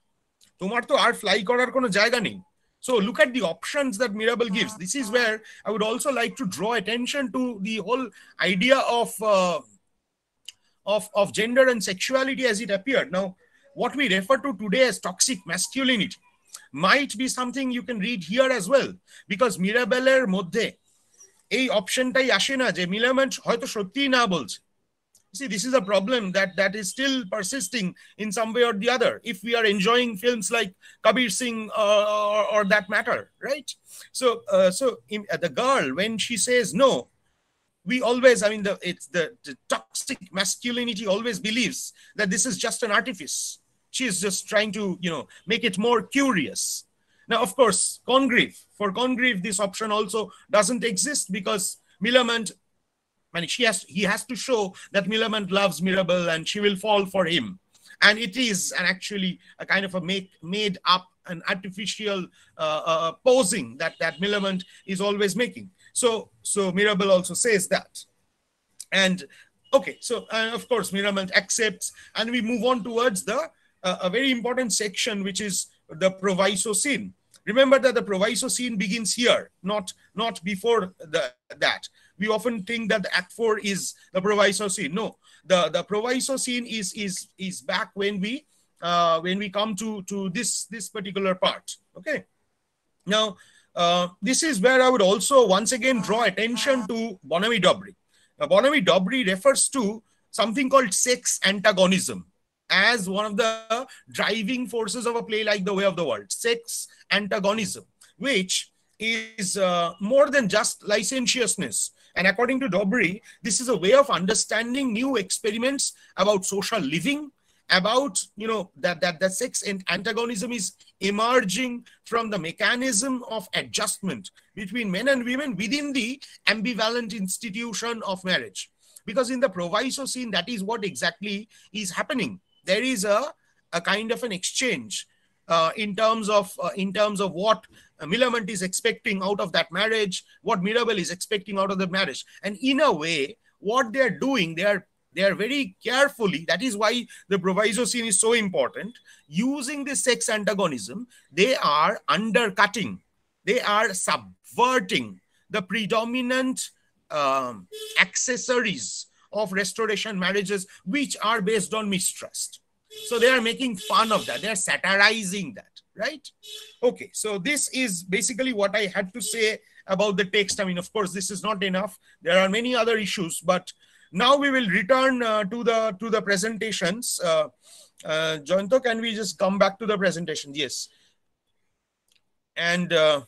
তোমার তো আর fly করার কোনো জায়গা নেই So look at the options that Mirabell gives. This is where I would also like to draw attention to the whole idea of uh, of of gender and sexuality as it appeared. Now, what we refer to today as toxic masculinity might be something you can read here as well. Because Mirabelleর মধ্যে এই অপশনটাই আসে না যে মিলামেন্ট হয়তো সত্যিই না বলছে see this is a problem that that is still persisting in some way or the other if we are enjoying films like kabir singh uh, or, or, that matter right so uh, so in, uh, the girl when she says no we always i mean the it's the, the toxic masculinity always believes that this is just an artifice she is just trying to you know make it more curious now of course congreve for congreve this option also doesn't exist because millamant mean, she has he has to show that Millamant loves mirabell and she will fall for him. And it is an actually a kind of a make made up an artificial uh, uh, posing that that Millamant is always making. So so mirabell also says that. And okay, so of course Millamant accepts, and we move on towards the a very important section, which is the proviso scene. Remember that the proviso scene begins here, not not before the, that. We often think that act 4 is the proviso scene. No the the proviso scene is is is back when we uh, when we come to to this this particular part. Okay? Now uh, this is where i would also once again draw attention to bonamy dobrée. Bonamy dobrée refers to something called sex antagonism as one of the driving forces of a play like the way of the world sex antagonism which is uh, more than just licentiousness and according to Dobrée, this is a way of understanding new experiments about social living, about you know that that that sex and antagonism is emerging from the mechanism of adjustment between men and women within the ambivalent institution of marriage. Because in the proviso scene, that is what exactly is happening. There is a, a kind of an exchange uh, in terms of uh, in terms of what Millamant is expecting out of that marriage, what Mirabell is expecting out of the marriage. And in a way, what they are doing, they are they are very carefully that is why the proviso scene is so important using the sex antagonism they are undercutting they are subverting the predominant um, accessories of restoration marriages which are based on mistrust. So they are making fun of that. They are satirizing that right? Okay so this is basically what i had to say about the text. I mean of course this is not enough. There are many other issues but now we will return uh, to the to the presentations. Uh, uh, Jointo, can we just come back to the presentation? Yes. And uh,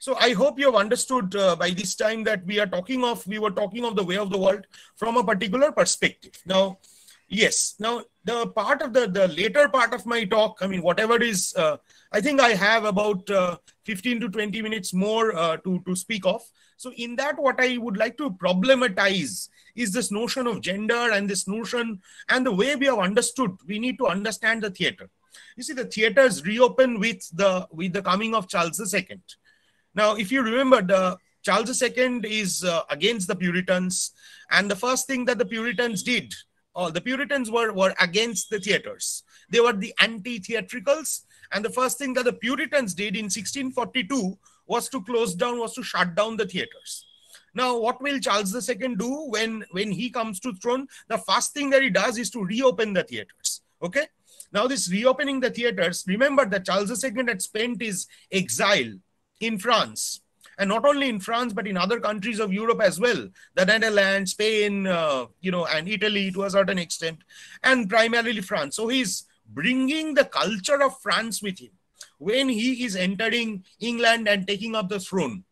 so I hope you have understood uh, by this time that we are talking of, we were talking of the way of the world from a particular perspective. Now, yes, now the part of the, the later part of my talk, I mean, whatever is, uh, I think I have about uh, 15 to 20 minutes more uh, to, to speak of. So in that, what I would like to problematize is this notion of gender and this notion and the way we have understood, we need to understand the theater. You see, the theaters reopen with the with the coming of Charles II now, if you remember, the Charles II is uh, against the Puritans, and the first thing that the Puritans did, or the Puritans were, were against the theaters. They were the anti-theatricals, and the first thing that the Puritans did in 1642 was to close down, was to shut down the theaters. Now, what will Charles II do when, when he comes to throne? The first thing that he does is to reopen the theaters. Okay. Now, this reopening the theaters, remember that Charles II had spent his exile in France. And not only in France, but in other countries of Europe as well, the Netherlands, Spain, uh, you know, and Italy to a certain extent, and primarily France. So he's bringing the culture of France with him when he is entering England and taking up the throne.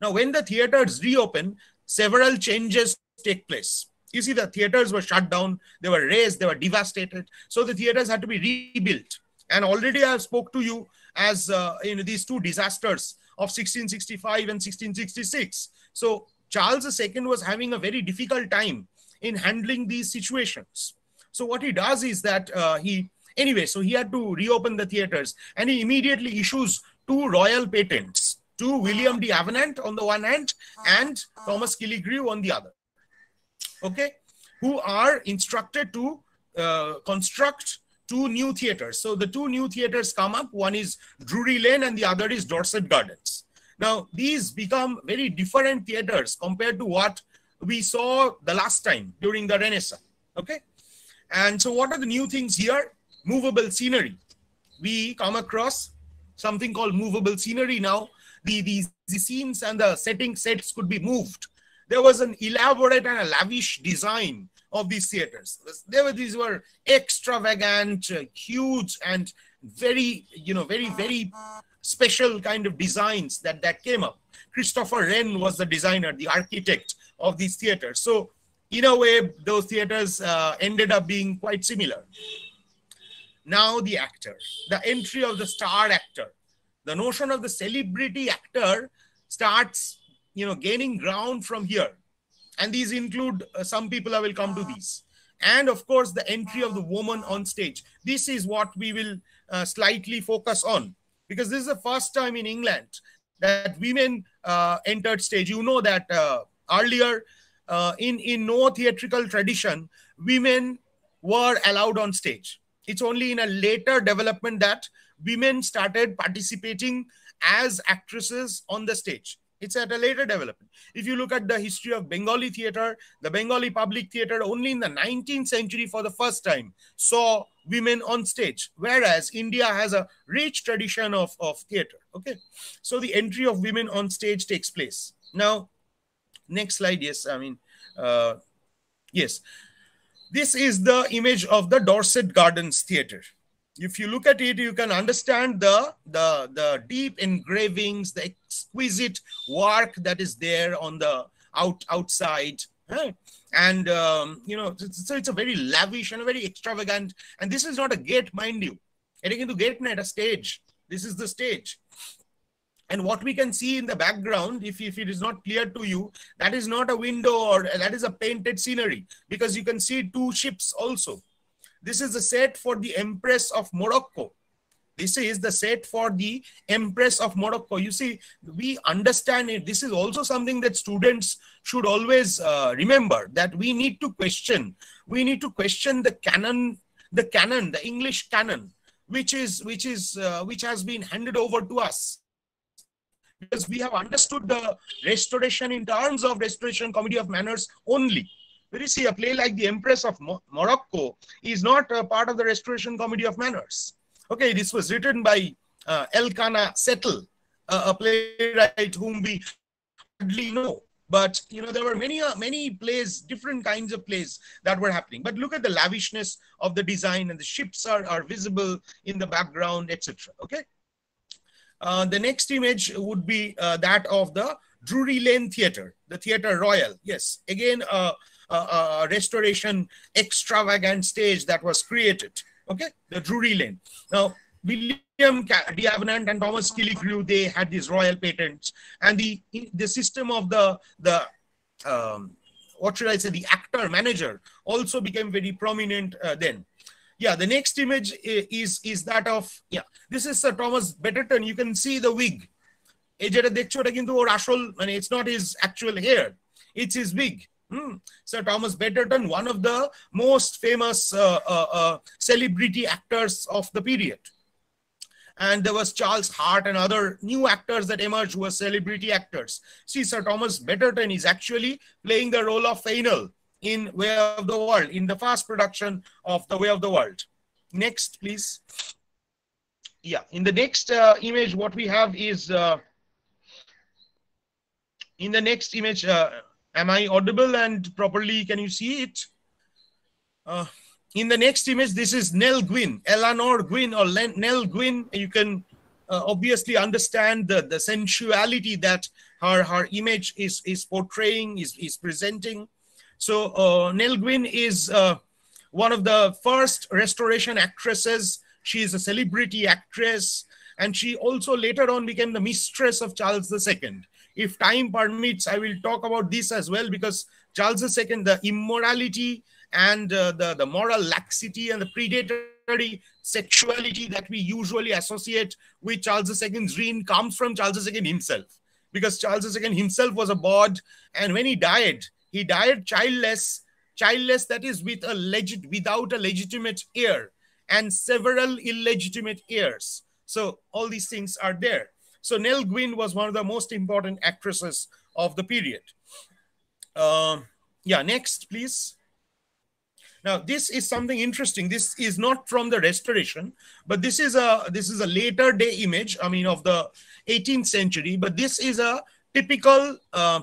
Now, when the theaters reopen, several changes take place. You see, the theaters were shut down, they were razed, they were devastated. So the theaters had to be rebuilt. And already I have spoke to you as uh, you know these two disasters of 1665 and 1666. So Charles II was having a very difficult time in handling these situations. So what he does is that uh, he anyway, so he had to reopen the theaters, and he immediately issues two royal patents to William Davenant on the one hand and Thomas Killigrew on the other. Okay, who are instructed to uh, construct two new theaters. So the two new theaters come up. One is Drury Lane and the other is Dorset Gardens. Now, these become very different theaters compared to what we saw the last time during the Renaissance. Okay. And so what are the new things here? Movable scenery. We come across something called movable scenery now. The, the, the scenes and the setting sets could be moved. There was an elaborate and a lavish design of these theaters. They were these were extravagant, uh, huge, and very you know very very special kind of designs that that came up. Christopher Wren was the designer, the architect of these theaters. So in a way, those theaters uh, ended up being quite similar. Now the actor, the entry of the star actor, the notion of the celebrity actor starts, you know, gaining ground from here and these include uh, some people i will come to these. And of course the entry of the woman on stage. This is what we will uh, slightly focus on. Because this is the first time in england that women uh, entered stage. You know that uh, earlier uh, in in no theatrical tradition women were allowed on stage. It's only in a later development that women started participating as actresses on the stage it's at a later development. If you look at the history of Bengali theater, the Bengali public theater only in the 19th century for the first time saw women on stage, whereas India has a rich tradition of, of theater. Okay. So the entry of women on stage takes place. Now, next slide. Yes, I mean, uh, yes. This is the image of the Dorset Gardens Theatre if you look at it, you can understand the, the, the deep engravings, the exquisite work that is there on the out outside. And, um, you know, so it's a very lavish and a very extravagant. And this is not a gate, mind you. It is gate, not a stage. This is the stage. And what we can see in the background, if, if it is not clear to you, that is not a window or that is a painted scenery because you can see two ships also this is the set for the Empress of Morocco. this is the set for the Empress of Morocco. You see, we understand it. This is also something that students should always uh, remember that we need to question. We need to question the canon, the canon, the English canon, which is which is uh, which has been handed over to us because we have understood the restoration in terms of restoration committee of manners only. But you see, a play like The Empress of Mo Morocco is not a part of the restoration comedy of manners. Okay, this was written by uh, Elkanah Settle, uh, a playwright whom we hardly know. But you know, there were many, uh, many plays, different kinds of plays that were happening. But look at the lavishness of the design, and the ships are, are visible in the background, etc. Okay. Uh, the next image would be uh, that of the Drury Lane Theatre, the Theatre Royal. Yes, again, uh, a restoration extravagant stage that was created okay the drury lane now william Davenant and thomas killigrew they had these royal patents and the the system of the the um, what should i say the actor manager also became very prominent uh, then yeah the next image is is that of yeah this is sir thomas betterton you can see the wig এই যেটা দেখছো ওটা কিন্তু ওর আসল মানে it's not his actual hair it's his wig Hmm. Sir Thomas Betterton, one of the most famous uh, uh, uh, celebrity actors of the period. And there was Charles Hart and other new actors that emerged who were celebrity actors. See, Sir Thomas Betterton is actually playing the role of Fainall in Way of the World, in the first production of The Way of the World. Next, please. Yeah, in the next uh, image, what we have is, uh, in the next image, uh, Am I audible and properly can you see it? Uh, in the next image, this is Nell Gwyn, Eleanor Gwyn or Len Nell Gwyn. You can uh, obviously understand the, the sensuality that her, her image is, is portraying, is, is presenting. So uh, Nell Gwyn is uh, one of the first restoration actresses. She is a celebrity actress and she also later on became the mistress of Charles II if time permits, I will talk about this as well because Charles II, the immorality and uh, the, the moral laxity and the predatory sexuality that we usually associate with Charles II's reign comes from Charles II himself. Because Charles II himself was a bod, and when he died, he died childless, childless that is with a legit without a legitimate heir and several illegitimate heirs. So all these things are there. So Nell Gwyn was one of the most important actresses of the period. Uh, yeah, next, please. Now, this is something interesting. This is not from the restoration, but this is a this is a later day image. I mean, of the 18th century. But this is a typical uh,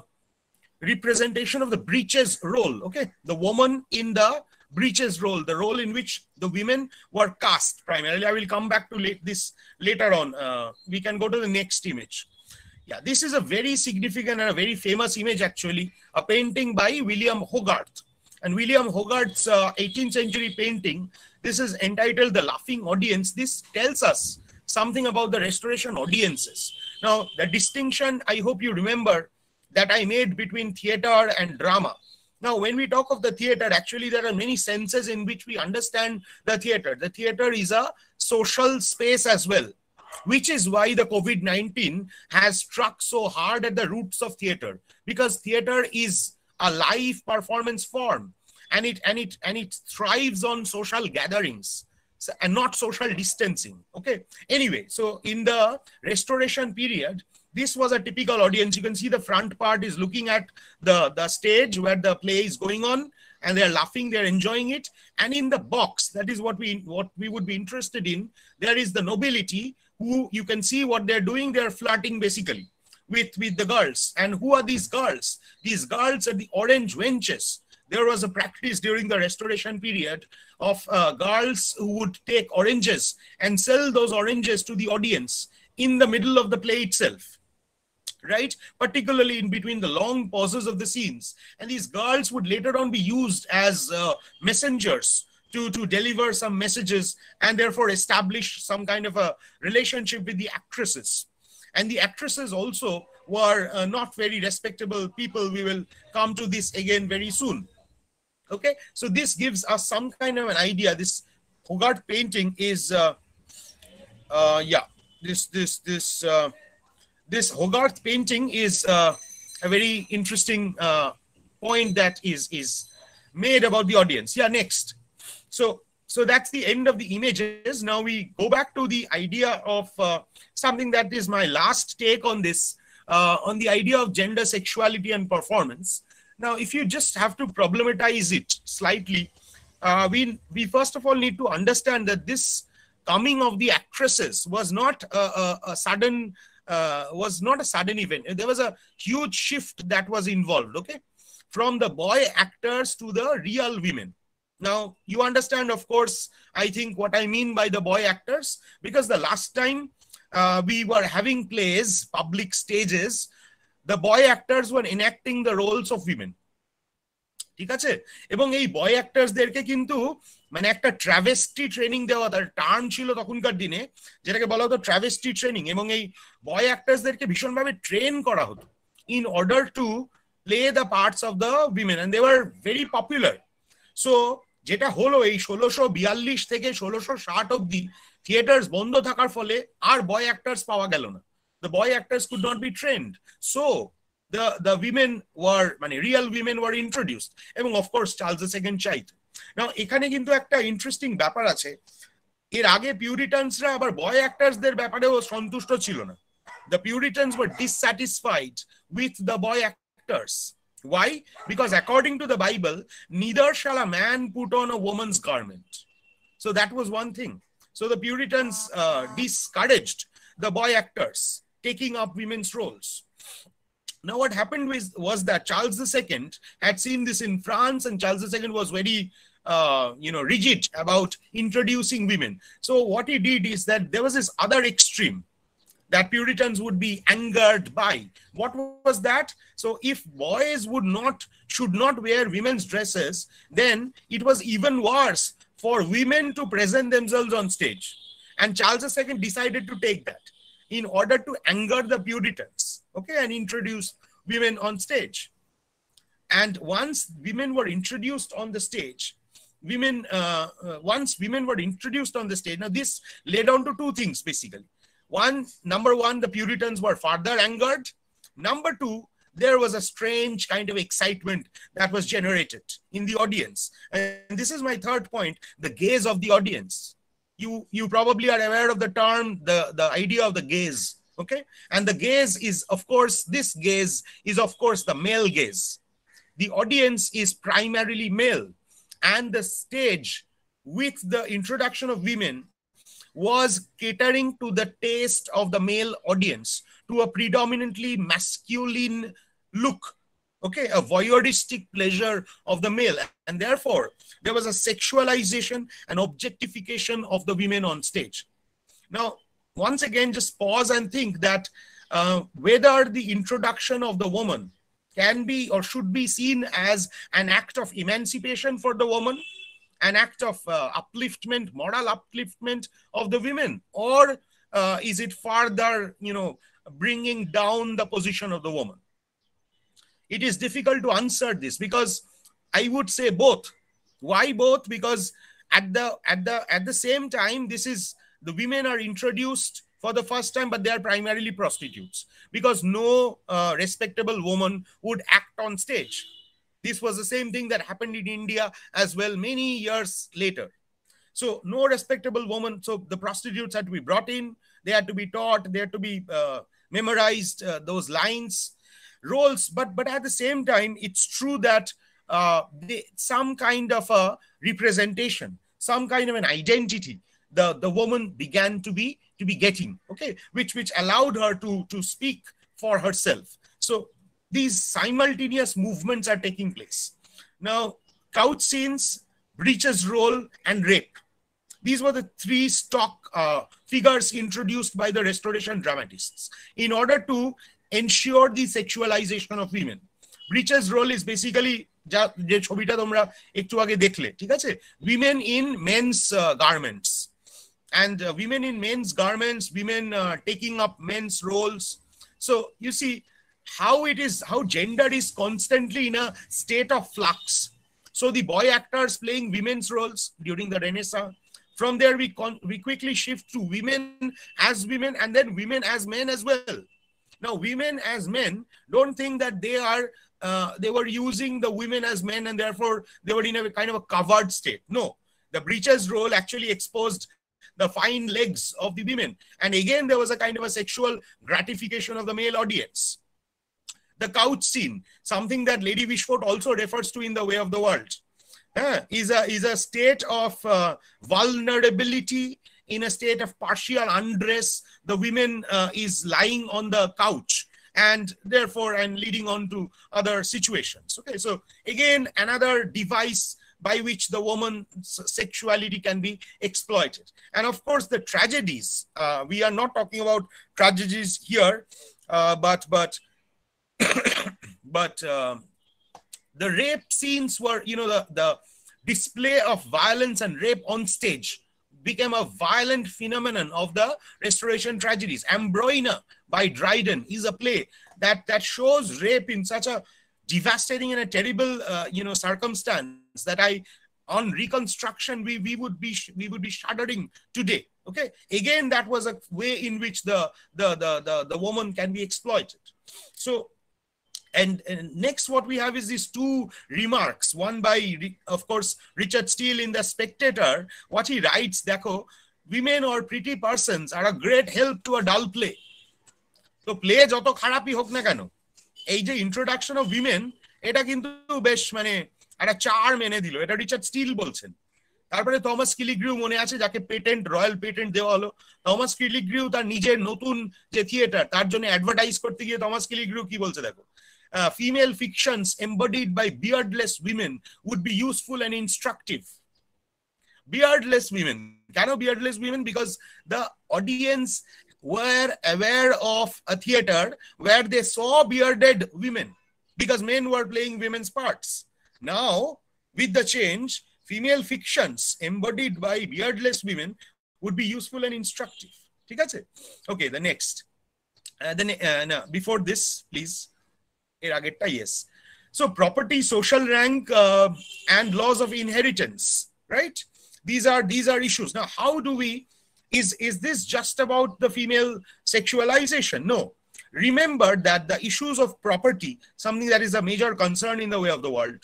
representation of the breeches role. Okay, the woman in the breeches role, the role in which the women were cast primarily. I will come back to late, this later on. Uh, we can go to the next image. Yeah, this is a very significant and a very famous image actually, a painting by William Hogarth. And William Hogarth's uh, 18th century painting, this is entitled The Laughing Audience. This tells us something about the restoration audiences. Now, the distinction I hope you remember that I made between theater and drama. Now, when we talk of the theater, actually, there are many senses in which we understand the theater. The theater is a social space as well, which is why the COVID 19 has struck so hard at the roots of theater because theater is a live performance form and it and it and it thrives on social gatherings and not social distancing okay anyway so in the restoration period this was a typical audience. You can see the front part is looking at the, the stage where the play is going on and they're laughing, they're enjoying it. And in the box, that is what we what we would be interested in. There is the nobility who you can see what they're doing. They're flirting basically with, with the girls. And who are these girls? These girls are the orange wenches. There was a practice during the restoration period of uh, girls who would take oranges and sell those oranges to the audience in the middle of the play itself right? Particularly in between the long pauses of the scenes. And these girls would later on be used as uh, messengers to, to deliver some messages and therefore establish some kind of a relationship with the actresses. And the actresses also were uh, not very respectable people. We will come to this again very soon. Okay, so this gives us some kind of an idea. This Hogarth painting is uh, uh, yeah, this this this uh, this Hogarth painting is uh, a very interesting uh, point that is is made about the audience. Yeah, next. So so that's the end of the images. Now we go back to the idea of uh, something that is my last take on this, uh, on the idea of gender, sexuality, and performance. Now, if you just have to problematize it slightly, uh, we we first of all need to understand that this coming of the actresses was not a, a, a sudden uh, was not a sudden event. There was a huge shift that was involved. Okay, from the boy actors to the real women. Now you understand, of course. I think what I mean by the boy actors because the last time uh, we were having plays, public stages, the boy actors were enacting the roles of women. ঠিক আছে এবং এই বয় অ্যাক্টার্সদেরকে কিন্তু মানে একটা travesty training দেওয়া তার term ছিল তখনকার দিনে, যেটাকে বলা হতো ট্রাভেস্টি ট্রেনিং এবং এই বয় অ্যাক্টার্সদেরকে ভীষণভাবে ট্রেন করা হতো in order to play the parts of the women and they were very popular so যেটা হলো এই ষোলোশো বিয়াল্লিশ থেকে ষোলোশো ষাট অব্দি থিয়েটার্স বন্ধ থাকার ফলে আর বয় অ্যাক্টার্স পাওয়া গেল না। The boy actors could not be trained so the the women were মানে রিয়েল উইমেন ওয়ার ইন্ট্রোডিউসড এবং অফকোর্স চার্লস সেকেন্ড চাইতো। নাও এখানে কিন্তু একটা ইন্টারেস্টিং ব্যাপার আছে এর আগে পিউরিটানসরা আবার বয় অ্যাক্টার্সদের ব্যাপারেও সন্তুষ্ট ছিল না the Puritans were dissatisfied with the boy actors Why? Because according to the Bible, neither shall a man put on a woman's garment. So that was one thing. So the Puritans uh, discouraged the boy actors taking up women's. Now, what happened was, was that Charles II had seen this in France, and Charles II was very, uh, you know, rigid about introducing women. So what he did is that there was this other extreme that Puritans would be angered by. What was that? So if boys would not, should not wear women's dresses, then it was even worse for women to present themselves on stage. And Charles II decided to take that in order to anger the Puritans, okay, and introduce women on stage. And once women were introduced on the stage, women, uh, uh, once women were introduced on the stage, now this led down to two things basically. One, number one, the Puritans were further angered. Number two, there was a strange kind of excitement that was generated in the audience. And this is my third point the gaze of the audience. You, you probably are aware of the term, the, the idea of the gaze. Okay. And the gaze is, of course, this gaze is, of course, the male gaze. The audience is primarily male. And the stage, with the introduction of women, was catering to the taste of the male audience to a predominantly masculine look okay a voyeuristic pleasure of the male. And therefore there was a sexualization and objectification of the women on stage. Now once again just pause and think that uh, whether the introduction of the woman can be or should be seen as an act of emancipation for the woman an act of uh, upliftment, moral upliftment of the women, or uh, is it further, you know, bringing down the position of the woman? It is difficult to answer this because I would say both. Why both? Because at the at the at the same time, this is the women are introduced for the first time, but they are primarily prostitutes because no uh, respectable woman would act on stage this was the same thing that happened in India as well many years later. So, no respectable woman. So, the prostitutes had to be brought in, they had to be taught, they had to be uh, memorized uh, those lines, roles. But, but at the same time, it's true that uh, they, some kind of a representation, some kind of an identity, the, the woman began to be to be getting okay which which allowed her to to speak for herself. So these simultaneous movements are taking place. Now couch scenes breeches role and rape. These were the three stock uh, figures introduced by the restoration dramatists in order to ensure the sexualization of women. Breeches role is basically যা যে ছবিটা তোমরা একটু আগে দেখলে ঠিক আছে women in men's garments and uh, women in men's garments women uh, taking up men's roles so you see how it is how gender is constantly in a state of flux so the boy actors playing women's roles during the renaissance From there, we, con- we quickly shift to women as women and then women as men as well. Now, women as men don't think that they are uh, they were using the women as men and therefore they were in a kind of a covered state. No, the breeches role actually exposed the fine legs of the women. And again, there was a kind of a sexual gratification of the male audience. The couch scene, something that Lady Wishfort also refers to in The Way of the World, uh, is, a, is a state of uh, vulnerability, in a state of partial undress. The women uh, is lying on the couch and therefore and leading on to other situations. Okay, so again, another device by which the woman's sexuality can be exploited. And of course, the tragedies, uh, we are not talking about tragedies here, uh, but, but, but uh, the rape scenes were, you know, the, the display of violence and rape on stage became a violent phenomenon of the restoration tragedies. Amboyna by Dryden is a play that, that shows rape in such a devastating and a terrible, uh, you know, circumstance that I, on reconstruction, we, we would be we would be shuddering today. Okay, again, that was a way in which the the the the, the woman can be exploited. So and, and, next, what we have is these two remarks. One by, of course, Richard Steele in The Spectator. What he writes, Dako, women or pretty persons are a great help to a dull play. So play joto kharapi hok na kano. এই যে introduction of women এটা কিন্তু বেশ মানে একটা চার মেনে দিল এটা রিচার্ড স্টিল বলছেন তারপরে থমাস কিলিগ্রিউ মনে আছে যাকে পেটেন্ট রয়্যাল পেটেন্ট দেওয়া হলো থমাস কিলিগ্রিউ তার নিজের নতুন যে থিয়েটার তার জন্য অ্যাডভার্টাইজ করতে গিয়ে থমাস কিলিগ্রিউ কি বলছে দেখো uh, female fictions embodied by beardless women would be useful instructive. Beardless women. Can beardless women? Because the audience were aware of a theater where they saw bearded women because men were playing women's parts. Now, with the change, female fictions embodied by beardless women would be useful and instructive. Okay, the next. Uh, then uh, no, before this, please এর আগেরটা yes so property social rank uh, and laws of inheritance right these are these are issues now how do we is is this just about the female sexualization? No. Remember that the issues of property something that is a major concern in the way of the world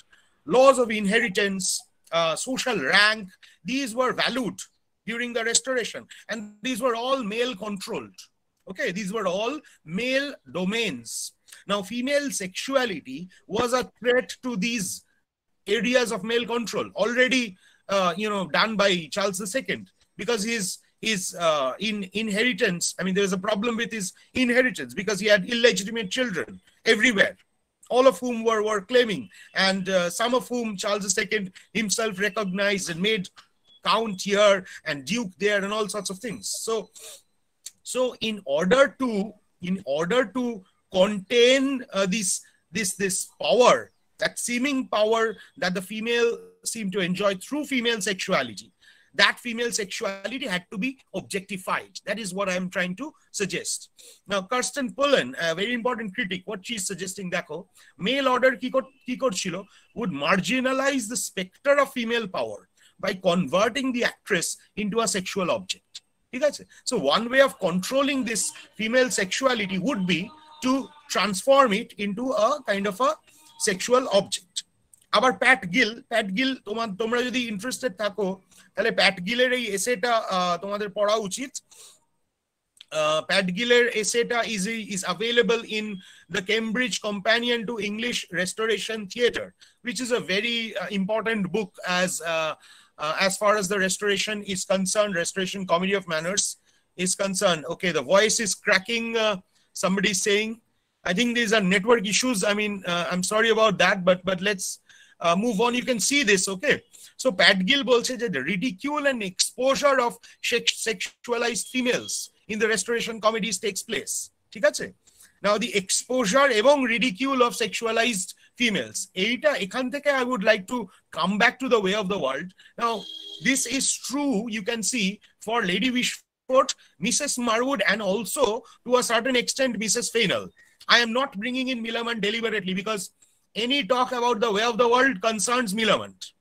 laws of inheritance uh, social rank these were valued during the restoration and these were all male controlled. Okay these were all male domains. Now, female sexuality was a threat to these areas of male control already, uh, you know, done by Charles II because his his uh, in inheritance. I mean, there was a problem with his inheritance because he had illegitimate children everywhere, all of whom were were claiming, and uh, some of whom Charles II himself recognized and made count here and duke there and all sorts of things. So, so in order to in order to contain uh, this this this power that seeming power that the female seem to enjoy through female sexuality that female sexuality had to be objectified that is what i'm trying to suggest now kirsten pullen a very important critic what she's suggesting দেখো male order কি করছিল would marginalize the specter of female power by converting the actress into a sexual object ঠিক আছে so one way of controlling this female sexuality would be to transform it into a kind of a sexual object আবার প্যাট গিল প্যাট গিল তোমার তোমরা যদি interested থাকো তাহলে প্যাট গিলের এই এসেটা তোমাদের পড়া উচিত প্যাট গিলের এসেটা is is available in the Cambridge companion to English restoration theatre which is a very uh, important book as uh, uh, as far as the restoration is concerned restoration comedy of manners is concerned okay the voice is cracking somebody saying. I think these are network issues. I mean, uh, I'm sorry about that, but but let's uh, move on. You can see this, okay? So Pat Gill বলছে the ridicule and exposure of sexualized females in the restoration comedies takes place. ঠিক আছে? Now the exposure এবং ridicule of sexualized females. এইটা এখান থেকে I would like to come back to the way of the world. Now this is true, you can see, for Lady Wish Mrs. Marwood, and also to a certain extent Mrs. Fainall. I am not bringing in Millamant deliberately because any talk about the way of the world concerns Millamant.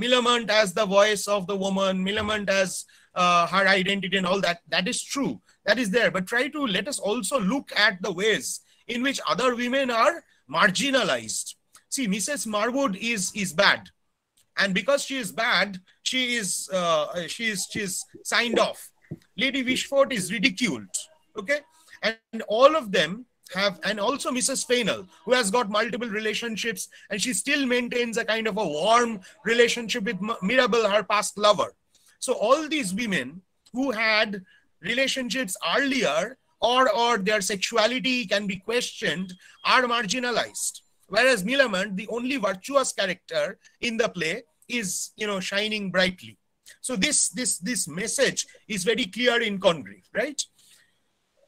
Millamant as the voice of the woman, Millamant as uh, her identity and all that. That is true. That is there. But try to let us also look at the ways in which other women are marginalized. See, Mrs. Marwood is is bad, and because she is bad, she is uh, she is she is signed off. Lady Wishfort is ridiculed. Okay, and all of them have, and also Mrs. Fainall, who has got multiple relationships, and she still maintains a kind of a warm relationship with Mirabell, her past lover. So all these women who had relationships earlier or, or their sexuality can be questioned are marginalized. Whereas Millamant, the only virtuous character in the play, is you know shining brightly. So this this this message is very clear in Congreve, right?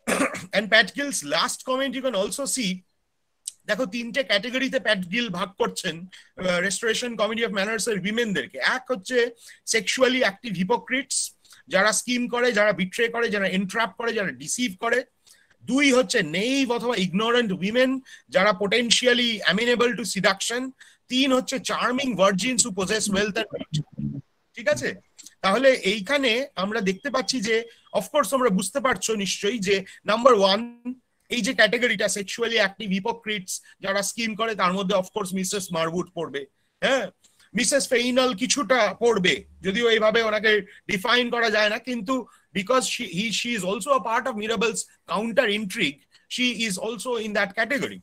and Pat Gill's last comment you can also see, দেখো, তিনটে ক্যাটাগরিতে প্যাট গিল ভাগ করছেন restoration committee of manners এর উইমেনদেরকে এক হচ্ছে sexually active hypocrites যারা স্কিম করে, যারা বিট্রে করে, যারা এন্ট্রাপ করে, যারা ডিসিভ করে। দুই হচ্ছে নেইভ অথবা ইগনোরেন্ট উইমেন যারা পোটেন্সিয়ালি অ্যামিনেবল টু সিডাকশন তিন হচ্ছে charming virgins who possess wealth ঠিক আছে? তাহলে এইখানে আমরা দেখতে পাচ্ছি যে অফকোর্স তোমরা বুঝতে পারছ নিশ্চয়ই যে নাম্বার ওয়ান এই যে ক্যাটাগরিটা সেক্সুয়ালি অ্যাক্টিভ হিপোক্রিটস যারা স্কিম করে, তার মধ্যে অফকোর্স মিসেস মারউড পড়বে। হ্যাঁ? মিসেস ফেইনাল কিছুটা পড়বে, যদিও এইভাবে ওনাকে ডিফাইন করা যায় না, কিন্তু because he she is also a part of Mirabell's counter intrigue she is also in that category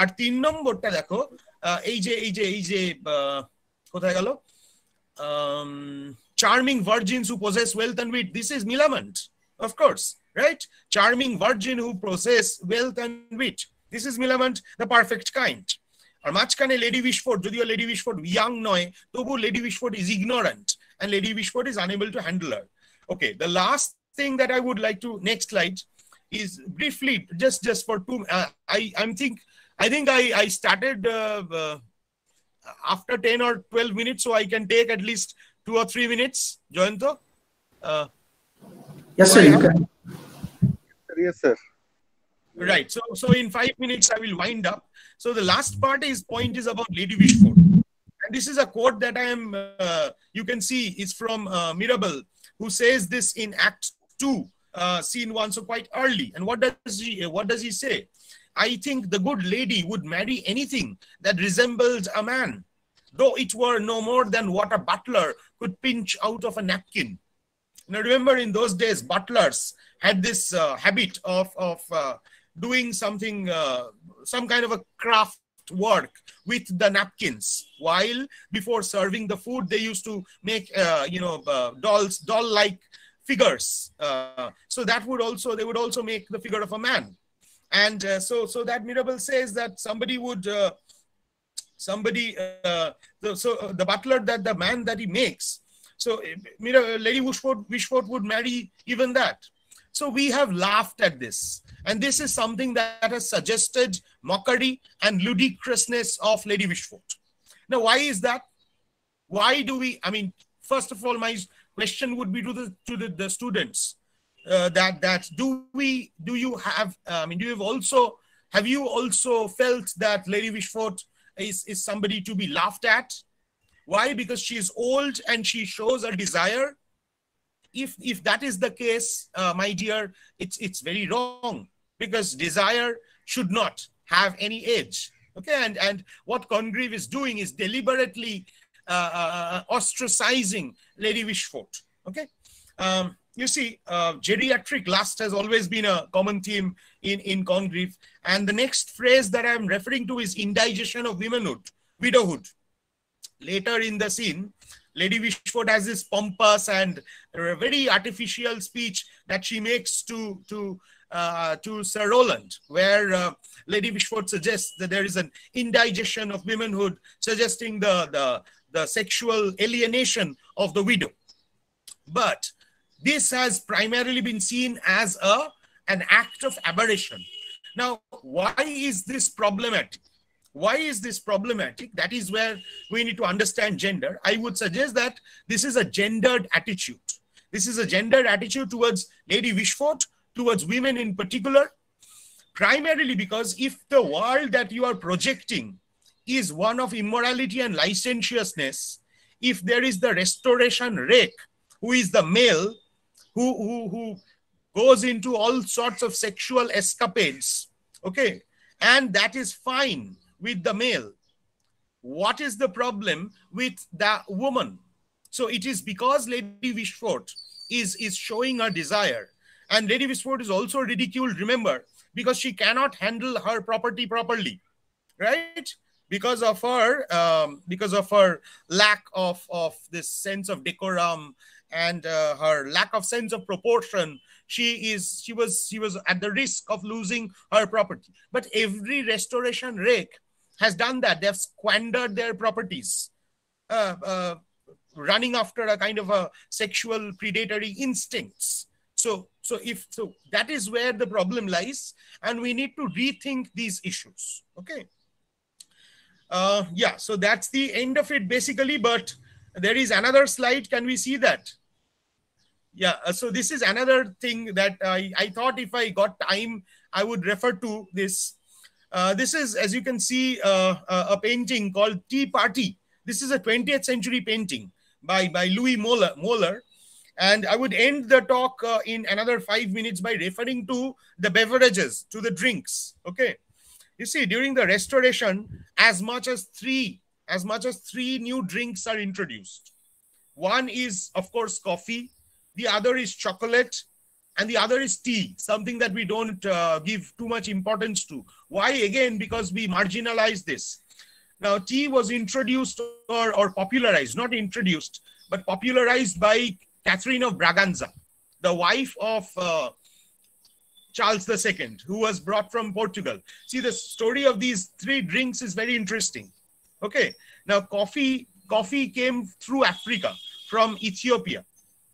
আর তিন নম্বরটা দেখো এই যে এই যে এই যে কোথায় গেল? charming virgins who possess wealth and wit. This is Millamant, of course, right? Charming virgin who possess wealth and wit. This is Millamant, the perfect kind. আর মাঝখানে লেডি উইশফোর্ড যদিও লেডি উইশফোর্ড ইয়াং নয় তবু lady Wishfort is ignorant and lady Wishfort is unable to handle her okay the last thing that I would like to next slide is briefly just just for to I I think I think I I started after 10 or 12 minutes so i can take at least two or three minutes. Joyanto. Uh, yes, sir. You can. Yes, sir. Right. So so in five minutes I will wind up. So the last part is point is about Lady Wishfort. And this is a quote that I am, uh, you can see is from uh, Mirabell, who says this in Act 2, uh, scene 1, so quite early. And what does he, what does he say? I think the good lady would marry anything that resembles a man, though it were no more than what a butler could pinch out of a napkin. Now remember in those days, butlers had this uh, habit of, of uh, doing something, uh, some kind of a craft work with the napkins. While before serving the food they used to make uh, you know uh, dolls doll like figures. Uh, so that would also they would also make the figure of a man. And so so that mirabell says that somebody would somebody uh, the, so the butler that the man that he makes so Mira, lady wishfort wishfort would marry even that so we have laughed at this. And this is something that has suggested mockery and ludicrousness of Lady Wishfort. Now, why is that? Why do we, I mean, first of all, my question would be to the to the, the students uh, that that do we do you have I mean do you have also have you also felt that Lady Wishfort is, is somebody to be laughed at? Why? Because she is old and she shows a desire if if that is the case, uh, my dear, it's it's very wrong because desire should not have any age. Okay, and and what Congreve is doing is deliberately uh, uh, ostracizing Lady Wishfort. Okay, um, you see, uh, geriatric lust has always been a common theme in in Congreve, and the next phrase that I'm referring to is indigestion of womanhood, widowhood. Later in the scene, Lady Wishfort has this pompous and very artificial speech that she makes to to uh, to Sir Rowland, where uh, Lady Wishfort suggests that there is an indigestion of womanhood, suggesting the the the sexual alienation of the widow. But this has primarily been seen as a an act of aberration. Now, why is this problematic? Why is this problematic? That is where we need to understand gender. I would suggest that this is a gendered attitude. This is a gendered attitude towards Lady Wishfort, towards women in particular, primarily because if the world that you are projecting is one of immorality and licentiousness, if there is the restoration rake, who is the male, who, who, who goes into all sorts of sexual escapades, okay, and that is fine with the male. What is the problem with the woman? So it is because Lady Wishfort is, is showing her desire. And Lady Wishfort is also ridiculed, remember, because she cannot handle her property properly, right? Because of her, um, because of her lack of, of this sense of decorum and uh, her lack of sense of proportion, she is she was she was at the risk of losing her property. But every restoration rake has done that. They've squandered their properties. Uh, uh, running after a kind of a sexual predatory instincts so so if so that is where the problem lies and we need to rethink these issues okay uh yeah so that's the end of it basically but there is another slide can we see that yeah uh, so this is another thing that i i thought if i got time i would refer to this uh, this is as you can see uh, uh a painting called tea party this is a 20th century painting by, by Louis Moeller. And I would end the talk uh, in another five minutes by referring to the beverages, to the drinks. Okay. You see, during the restoration, as much as three, as much as three new drinks are introduced. One is, of course, coffee. The other is chocolate. And the other is tea, something that we don't uh, give too much importance to. Why? Again, because we marginalize this now, tea was introduced or, or popularized, not introduced, but popularized by Catherine of Braganza, the wife of uh, Charles II, who was brought from Portugal. See, the story of these three drinks is very interesting. Okay, now coffee, coffee came through Africa from Ethiopia,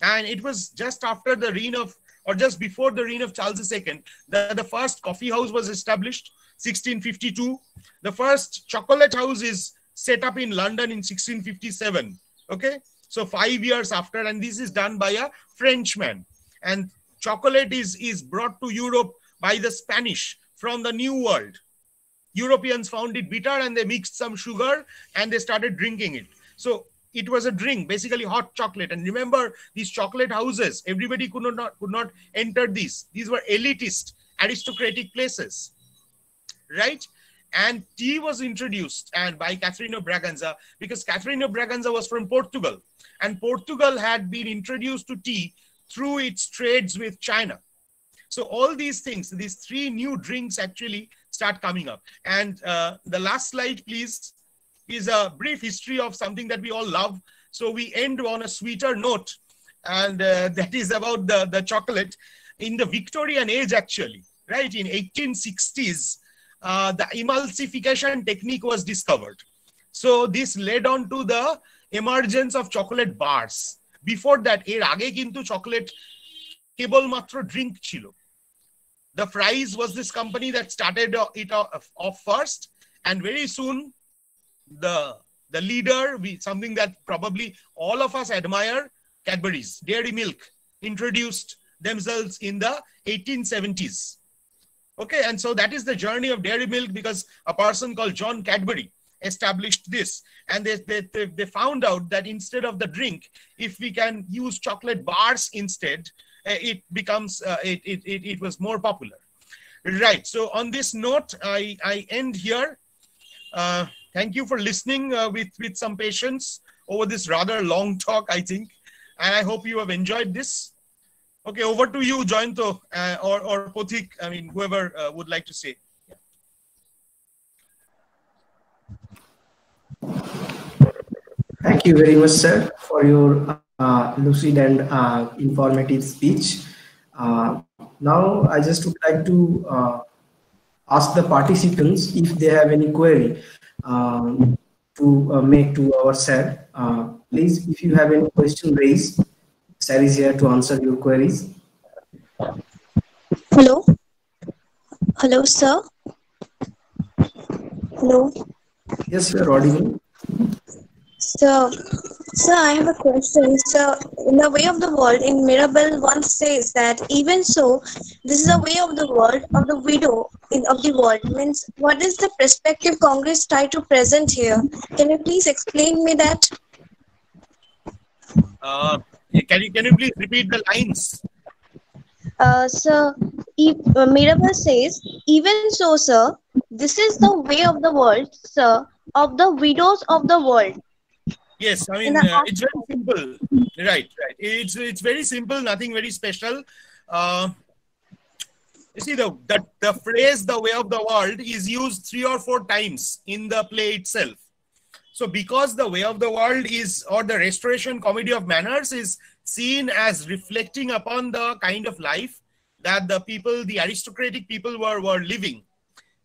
and it was just after the reign of, or just before the reign of Charles II, that the first coffee house was established 1652. The first chocolate house is set up in London in 1657. Okay, so five years after, and this is done by a Frenchman. And chocolate is, is brought to Europe by the Spanish from the New World. Europeans found it bitter and they mixed some sugar and they started drinking it. So it was a drink, basically hot chocolate. And remember, these chocolate houses, everybody could not could not enter these. These were elitist, aristocratic places right? And tea was introduced and by Catherine of Braganza because Catherine of Braganza was from Portugal and Portugal had been introduced to tea through its trades with China. So all these things, these three new drinks actually start coming up. And uh, the last slide, please, is a brief history of something that we all love. So we end on a sweeter note, and uh, that is about the, the chocolate. In the Victorian age, actually, right, in 1860s, uh, the emulsification technique was discovered. So this led on to the emergence of chocolate bars. Before that, এর আগে কিন্তু chocolate matro drink chilo. the Fry's was this company that started uh, it uh, off first and very soon the the leader, we, something that probably all of us admire, Cadbury's Dairy Milk, introduced themselves in the 1870s. Okay, and so that is the journey of dairy milk because a person called John Cadbury established this. And they, they, they, found out that instead of the drink, if we can use chocolate bars instead, uh, it becomes, uh, it, it, it, it was more popular. Right, so on this note, I, I end here. Uh, thank you for listening uh, with, with some patience over this rather long talk, I think. And I hope you have enjoyed this. Okay, over to you, Joyanto, uh, or, or Pothik, I mean, whoever uh, would like to say. Thank you very much, sir, for your uh, lucid and uh, informative speech. Uh, now, I just would like to uh, ask the participants if they have any query um, to make to our sir. please, if you have any question, raise Sir is here to answer your queries. Hello. Hello, sir. Hello. Yes, you are audible. So, sir, I have a question. So, in the way of the world, in Mirabell, one says that even so, this is the way of the world of the widow in of the world. Means, what is the perspective Congress try to present here? Can you please explain me that? Uh, can you can you please repeat the lines? Uh, sir, e- uh, Mirabell says, even so, sir, this is the way of the world, sir, of the widows of the world. Yes, I mean uh, it's very simple. Right, right. It's it's very simple. Nothing very special. Uh, you see the, the the phrase "the way of the world" is used three or four times in the play itself. So because the way of the world is or the restoration comedy of manners is seen as reflecting upon the kind of life that the people, the aristocratic people were, were living.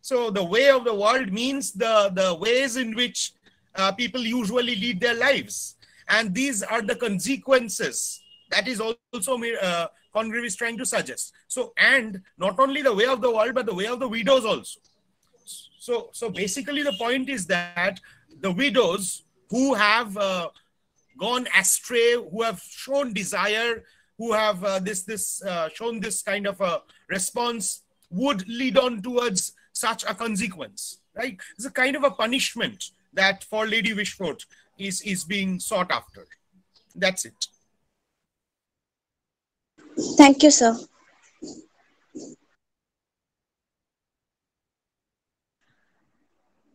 So the way of the world means the, the ways in which uh, people usually lead their lives. And these are the consequences. That is also uh, Congreve is trying to suggest. So, and not only the way of the world, but the way of the widows also. So, so basically the point is that the widows who have uh, gone astray, who have shown desire, who have uh, this this uh, shown this kind of a response, would lead on towards such a consequence. Right? It's a kind of a punishment that for Lady Wishfort is is being sought after. That's it. Thank you, sir.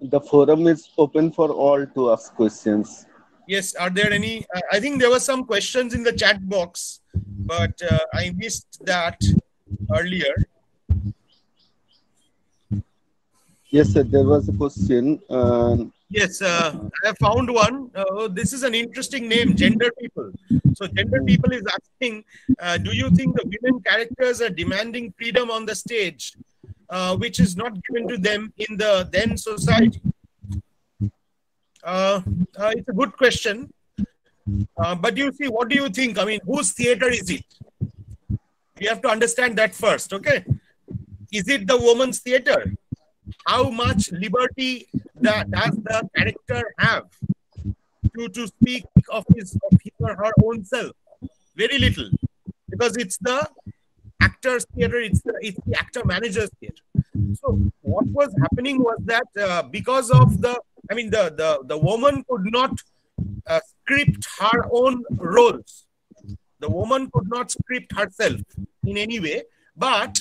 The forum is open for all to ask questions. Yes, are there any? Uh, I think there were some questions in the chat box, but uh, I missed that earlier. Yes, sir. There was a question. Uh, Yes, uh, I have found one. Uh, this is an interesting name, Gender People. So, Gender People is asking uh, Do you think the women characters are demanding freedom on the stage, uh, which is not given to them in the then society? Uh, uh, it's a good question. but you see, what do you think? I mean, whose theater is it? We have to understand that first, okay? Is it the woman's theater? how much liberty does the character have to, to speak of his, of his or her own self? Very little, because it's the actor's theater, it's the, it's the actor manager's theater. So what was happening was that uh, because of the, I mean, the the, the woman could not uh, script her own roles. The woman could not script herself in any way, but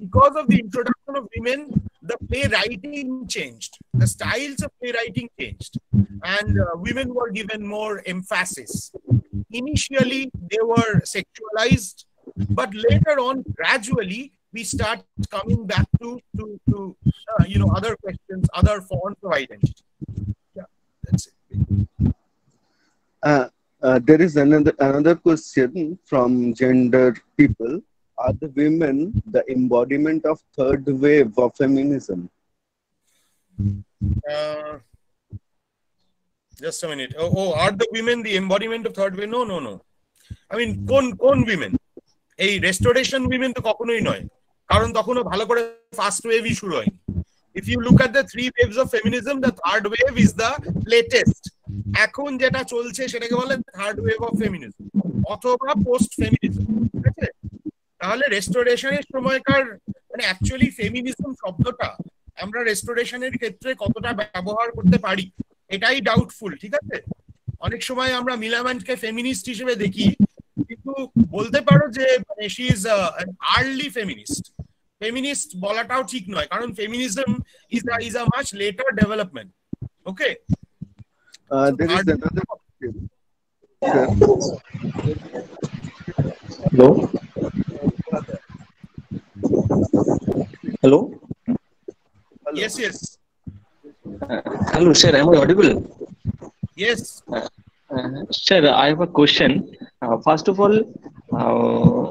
because of the introduction of women, the playwriting changed, the styles of playwriting changed, and uh, women were given more emphasis. Initially, they were sexualized, but later on, gradually, we start coming back to to, to uh, you know other questions, other forms of identity. Yeah, that's it. uh, uh, there is another another question from gender people are the women the embodiment of third wave of feminism? Uh, just a minute. Oh, oh, are the women the embodiment of third wave? No, no, no. I mean, কোন কোন women? এই restoration women তো কখনোই নয় কারণ তখনও ভালো করে ফার্স্ট ওয়েভই শুরু হয়নি if you look at the three waves of feminism the third wave is the latest এখন যেটা চলছে সেটাকে বলে থার্ড ওয়েভ অফ ফেমিনিজম অথবা পোস্ট ফেমিনিজম ঠিক আছে তাহলে রেস্টোরেশনের সময়কার মানে অ্যাকচুয়ালি ফেমিনিজম শব্দটা আমরা রেস্টোরেশনের ক্ষেত্রে কতটা ব্যবহার করতে পারি এটাই ডাউটফুল ঠিক আছে? অনেক সময় আমরা মিলামেন্টকে ফেমিনিস্ট হিসেবে দেখি কিন্তু বলতে পারো যে she is early feminist feminist বলাটাও ঠিক নয় কারণ feminism is a is a much later development okay Uh, Hello. Hello. yes yes Uh, hello, sir. Am I audible? yes Uh, sir, I have a question. Uh, first of all, uh,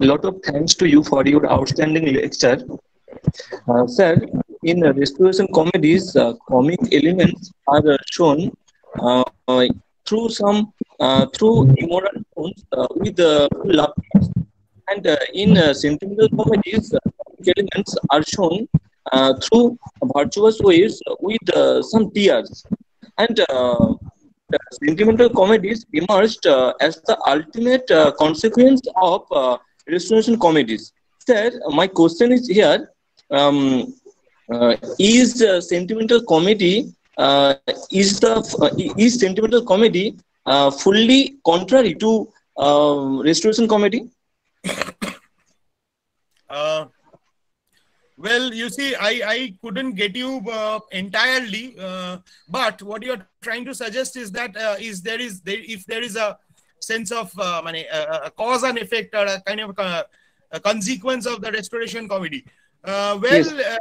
a lot of thanks to you for your outstanding lecture. Uh, sir, in uh, restoration comedies, uh, comic elements are uh, shown uh, uh, through some uh, through immoral tones uh, with uh, love. And uh, in uh, sentimental comedies, uh, elements are shown uh, through virtuous ways with uh, some tears. And uh, the sentimental comedies emerged uh, as the ultimate uh, consequence of uh, restoration comedies. Sir, my question is here: um, uh, Is uh, sentimental comedy uh, is the uh, is sentimental comedy uh, fully contrary to uh, restoration comedy? Uh, well, you see, I, I couldn't get you uh, entirely, uh, but what you're trying to suggest is that uh, is there is there, if there is a sense of uh, money, a, a cause and effect or a kind of a, a consequence of the restoration committee. Uh, well, Yes. yes.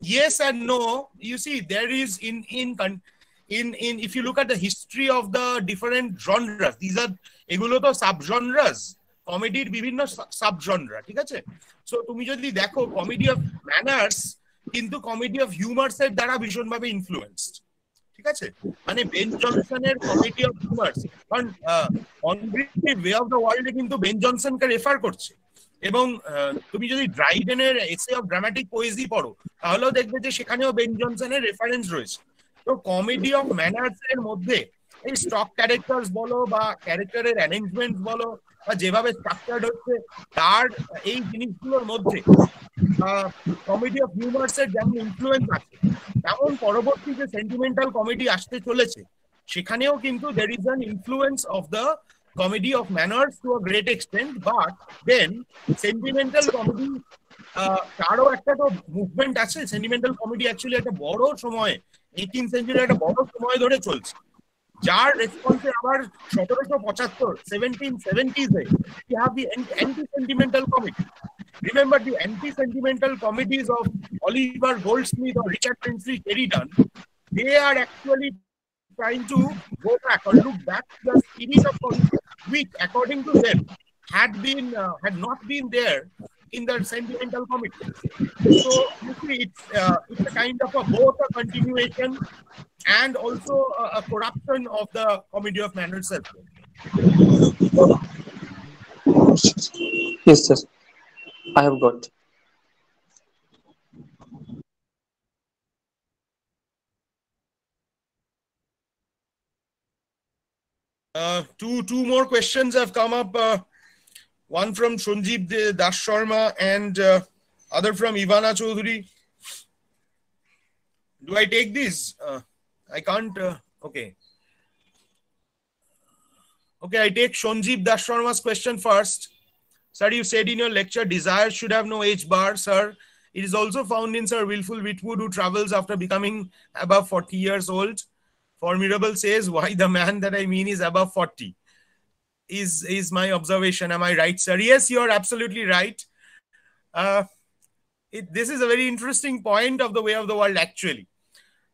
yes and no. You see, there is in in con- in in if you look at the history of the different genres, these are এগুলো তো sub genres কমেডির বিভিন্ন sub genre ঠিক আছে? So তুমি যদি দেখো comedy of manners কিন্তু কমেডি অফ হিউমার্স এর দ্বারা ভীষণভাবে ইনফ্লুয়েন্সড ঠিক আছে? মানে বেন জনসনের কমেডি অফ হিউমার্স কারণ অন ওয়ে অফ দ্য ওয়ার্ল্ডে কিন্তু বেন জনসনকে রেফার করছে। এবং তুমি যদি ড্রাইডেনের এসে অফ ড্রামাটিক পোয়েজি পড়ো, তাহলেও দেখবে যে সেখানেও বেন জনসনের রেফারেন্স রয়েছে। তো কমেডি অফ ম্যানার্স এর মধ্যে এই স্টক ক্যারেক্টার্স বলো বা ক্যারেক্টারের অ্যারেঞ্জমেন্ট বলো বা যেভাবে স্ট্রাকচার্ড হচ্ছে, তার এই জিনিসগুলোর মধ্যে কমিটি অফ হিউমার্স এর যেমন ইনফ্লুয়েন্স আছে, তেমন পরবর্তী যে সেন্টিমেন্টাল কমেডি আসতে চলেছে, সেখানেও কিন্তু there is an influence of the comedy of manners to a great extent but then sentimental comedy তারও একটা তো মুভমেন্ট আছে সেন্টিমেন্টাল কমেডি অ্যাকচুয়ালি একটা বড় সময় এইটিন সেঞ্চুরি একটা বড় সময় ধরে চলছে। যার রেসপন্সে আবার সতেরোশো পঁচাত্তর সেভেন্টিন সেভেন্টিজে have the anti sentimental comedy. Remember the anti sentimental comedies of Oliver Goldsmith or Richard Brinsley Sheridan? They are actually trying to go back or look back the series of which, according to them, had been uh, had not been there in the sentimental comedy. So you see, it's uh, it's a kind of a both a continuation and also a, a corruption of the comedy of manners as well. Yes, sir. I have got. Uh, two two more questions have come up. Uh, one from De- Das Sharma and uh, other from Ivana Chaudhuri. Do I take these? Uh, I can't. Uh, okay. Okay, I take Shonjib Das Sharma's question first. Sir, you said in your lecture, desire should have no age bar, sir. It is also found in Sir Wilful Witwoud, who travels after becoming above 40 years old. Formidable says, why the man that I mean is above 40 is, is my observation. Am I right, sir? Yes, you're absolutely right. Uh, it, this is a very interesting point of the way of the world, actually.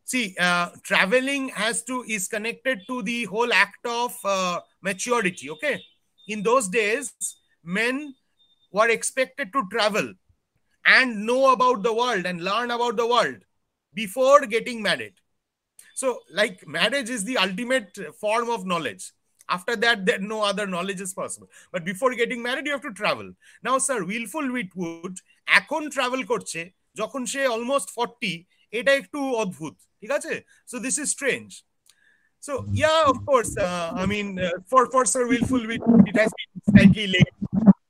See, uh, traveling has to is connected to the whole act of uh, maturity. Okay, in those days, men were expected to travel and know about the world and learn about the world before getting married. So, like marriage is the ultimate form of knowledge. After that, there no other knowledge is possible. But before getting married, you have to travel. Now, sir, Willful Whitwood এখন travel করছে যখন সে almost forty এটা একটু অদ্ভুত ঠিক আছে so this is strange so yeah of course I mean for for sir Wilfull it has been slightly late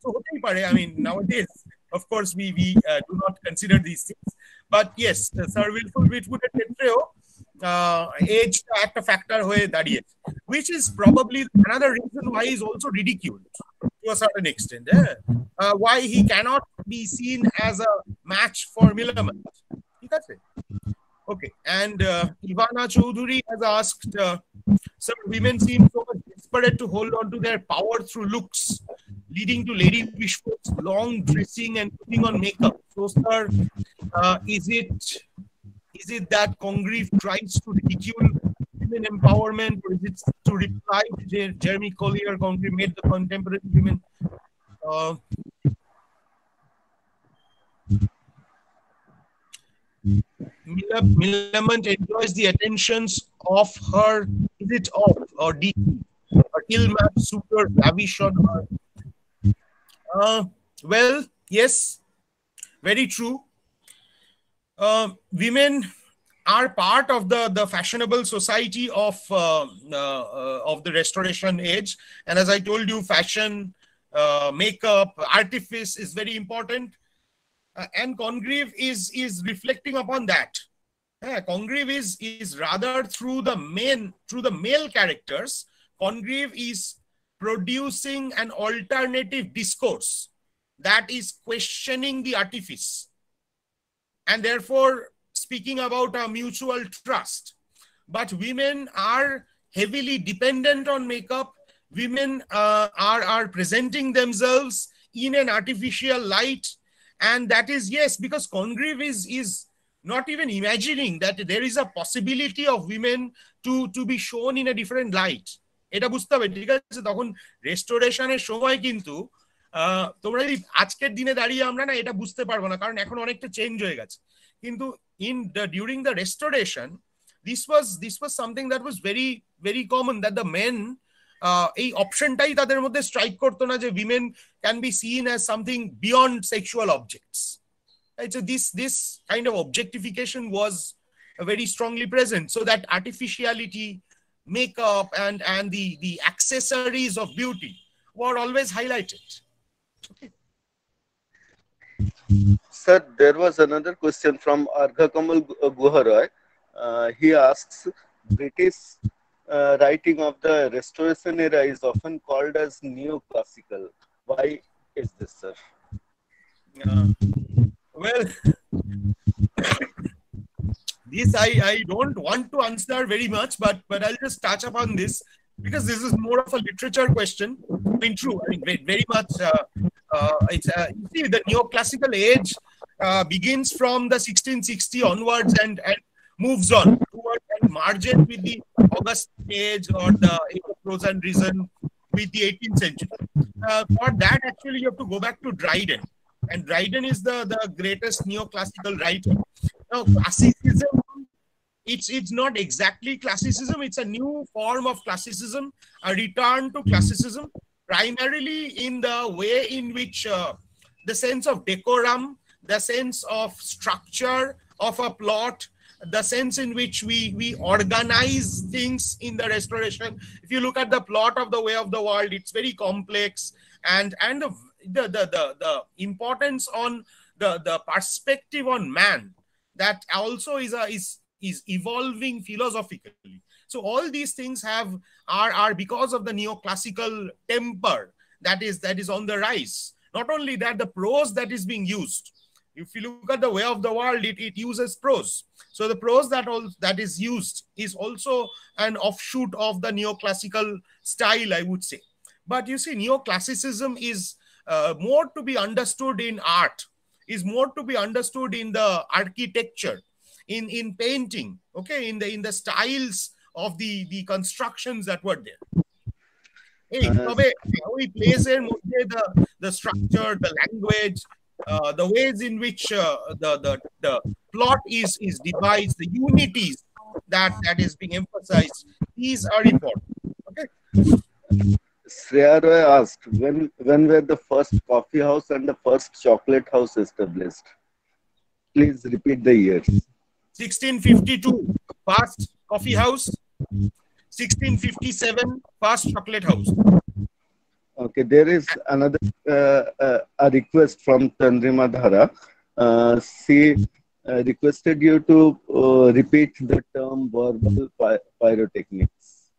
so হতেই পারে I mean it is of course we we do not consider this things but yes sir Wilfull উইটউডের ক্ষেত্রেও Uh, age একটা factor হয়ে দাঁড়িয়েছে which is probably another reason why he is also ridiculed to a certain extent eh? uh, why he cannot be seen as a match for Millamant ঠিক আছে Okay, and uh, Ivana Choudhury has asked, Some women seem so desperate to hold on to their power through looks, leading to Lady Wishfort's long dressing and putting on makeup. So, sir, is it is it that Congreve tries to ridicule women empowerment, or is it to reply to Jer- Jeremy Collier? Congreve made the contemporary women. Uh, Millamant enjoys the attentions of her, is it of or D? Or ill-matched suitor lavish on her. Uh, well, yes, very true. Uh, women are part of the the fashionable society of uh, uh, of the restoration age. And as i told you fashion uh, makeup artifice is very important. Uh, and congreve is is reflecting upon that. Yeah, congreve is is rather through the men through the male characters Congreve is producing an alternative discourse that is questioning the artifice and therefore speaking about a mutual trust. But women are heavily dependent on makeup. Women uh, are, are presenting themselves in an artificial light. And that is, yes, because Congreve is, is not even imagining that there is a possibility of women to, to be shown in a different light. এটা বুঝতে হবে ঠিক আছে তখন রেস্টোরেশনের সময় কিন্তু তোমরা যদি আজকের দিনে দাঁড়িয়ে আমরা না এটা বুঝতে পারব না কারণ এখন অনেকটা চেঞ্জ হয়ে গেছে কিন্তু in during the restoration this was this was something that was very very common that the men এই অপশনটাই তাদের মধ্যে স্ট্রাইক করতো না যে women can be seen as something beyond sexual objects Right? So this this kind of objectification was very strongly present. So that artificiality, makeup, and and the of beauty were always highlighted. Sir, there was another question from Argha Kamal Guharoy. Uh, he asks, British uh, writing of the Restoration era is often called as neoclassical. Why is this, sir? Uh, well, this I, I don't want to answer very much, but but I'll just touch upon this because this is more of a literature question. I mean, true. I mean, very, much. Uh, uh, it's uh, you see the neoclassical age uh, begins from the 1660 onwards and and moves on towards and margin with the Augustan age or the prose reason with the 18th century. Uh, for that, actually, you have to go back to Dryden and Dryden is the, the greatest neoclassical writer. Now, classicism, it's it's not exactly classicism, it's a new form of classicism, a return to classicism, primarily in the way in which uh, the sense of decorum, the sense of structure of a plot, the sense in which we we organize things in the restoration. If you look at the plot of the way of the world, it's very complex and and the the, the, the, the importance on the, the perspective on man that also is a, is is evolving philosophically so all these things have are are because of the neoclassical temper that is that is on the rise. Not only that the prose that is being used if you look at the way of the world it, it uses prose. So the prose that all that is used is also an offshoot of the neoclassical style i would say. But you see neoclassicism is uh, more to be understood in art is more to be understood in the architecture in in painting okay in the in the styles of the the constructions that were there এই তবে ওই প্লেসের মধ্যে the the structure the language uh, the ways in which uh, the, the the plot is is devised the unities that that is being emphasized these are important okay Shreya Roy asked, when, when were the first coffee house and the first chocolate house established? Please repeat the years. 1652, first coffee house. 1657, first chocolate house. Okay, there is another uh, uh, a request from Chandrima Dhara. Uh, she uh, requested you to uh, repeat the term verbal py- pyrotechnics.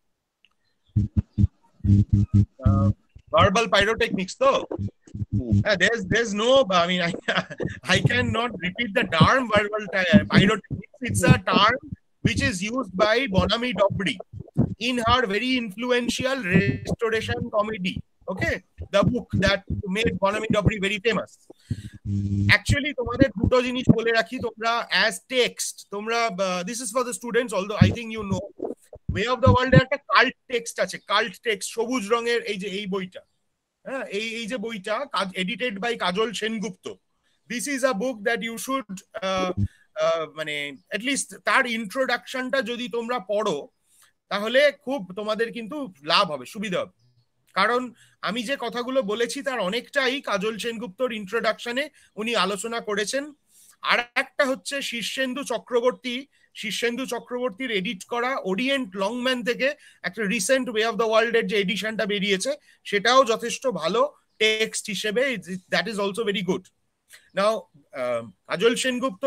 Uh, verbal pyrotechnics though uh, there's there's no i mean i, I cannot repeat the term verbal pyrotechnics it's a term which is used by bonami dobry in her very influential restoration comedy okay the book that made bonami dobry very famous actually তোমাদের দুটো জিনিস বলে রাখি তোমরা as text তোমরা this is for the students although i think you know way of the world একটা cult text আছে cult text সবুজ রঙের এই যে এই বইটা হ্যাঁ এই এই যে বইটা edited by Kajal Sengupta this is a book that you should মানে অ্যাটলিস্ট তার ইন্ট্রোডাকশনটা যদি তোমরা পড়ো, তাহলে খুব তোমাদের কিন্তু লাভ হবে, সুবিধা হবে। কারণ আমি যে কথাগুলো বলেছি তার অনেকটাই কাজল সেনগুপ্তর ইন্ট্রোডাকশনে উনি আলোচনা করেছেন। আর একটা হচ্ছে শীর্ষেন্দু চক্রবর্তী, শীর্ষেন্দু চক্রবর্তীর এডিট করা ওরিয়েন্ট লংম্যান থেকে একটা রিসেন্ট ওয়ে অফ দ্য ওয়ার্ল্ডের যে এডিশনটা বেরিয়েছে, সেটাও যথেষ্ট ভালো টেক্সট হিসেবে that is also very good now Kajal Sengupta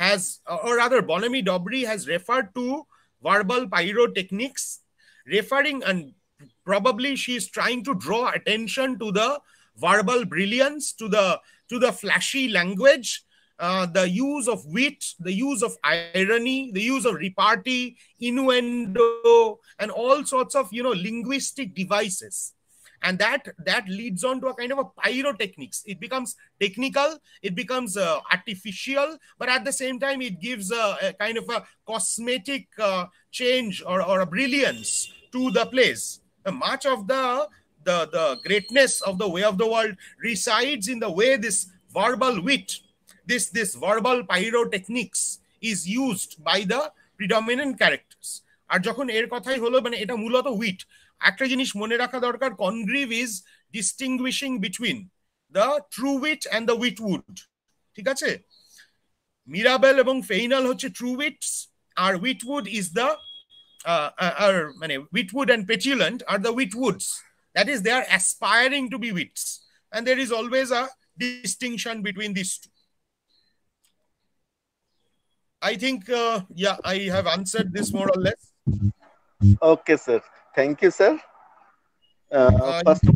has, or rather, Bonamy Dobrée has referred to verbal pyrotechnics, referring and probably she's trying to draw attention to the verbal brilliance, to the to the flashy language, uh, the use of wit, the use of irony, the use of repartee, innuendo, and all sorts of you know linguistic devices And that that leads on to a kind of a pyrotechnics. It becomes technical, it becomes uh, artificial, but at the same time, it gives a, a kind of a cosmetic uh, change or, or a brilliance to the plays. Uh, much of the the the greatness of the way of the world resides in the way this verbal wit this this verbal pyrotechnics is used by the predominant characters আর যখন এর কথাই হলো মানে এটা মূলত wheat একটা জিনিস মনে রাখা দরকার Congreve is distinguishing between the true wit and the Witwoud ঠিক আছে মিরাবেল এবং ফেইনাল হচ্ছে ট্রু উইটস আর উইটউড ইজ দ্য আর মানে Witwoud and Petulant are the Witwouds that is they are aspiring to be wits and there is always a distinction between these two. I think, uh, yeah, I have answered this more or less. Okay, sir. Thank you, sir. Uh, first of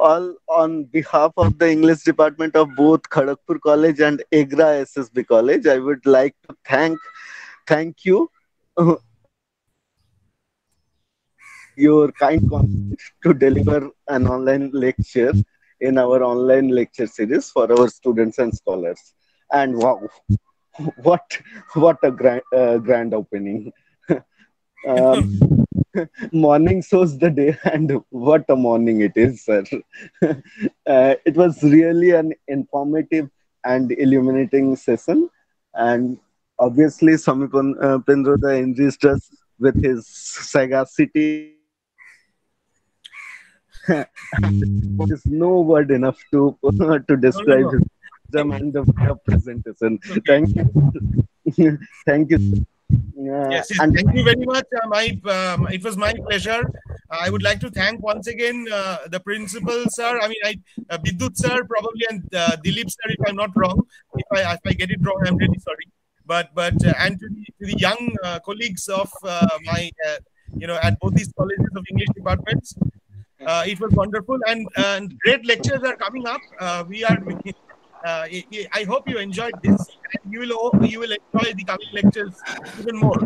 all, on behalf of the English department of both Kharagpur College and EGRA SSB College, I would like to thank thank you your kind to deliver an online lecture in our online lecture series for our students and scholars. And wow, what what a grand uh, grand opening! um, morning shows the day and what a morning it is sir. Uh, it was really an informative and illuminating session. And obviously samipon uh, Pendroda enriched us with his sagacity there's no word enough to to describe his wisdom and the presentation. Thank you. Thank you Yes, yes, and thank you very much. Uh, my, um, it was my pleasure. I would like to thank once again uh, the principal, sir. I mean, I, uh, Bidut, sir, probably, and uh, Dilip, sir, if I'm not wrong. If I, if I get it wrong, I'm really sorry. But, but, uh, and to the, to the young uh, colleagues of uh, my, uh, you know, at both these colleges of English departments, uh, it was wonderful, and and great lectures are coming up. Uh, we are. Uh, I- hope you enjoyed this, and you will you will enjoy the coming lectures even more.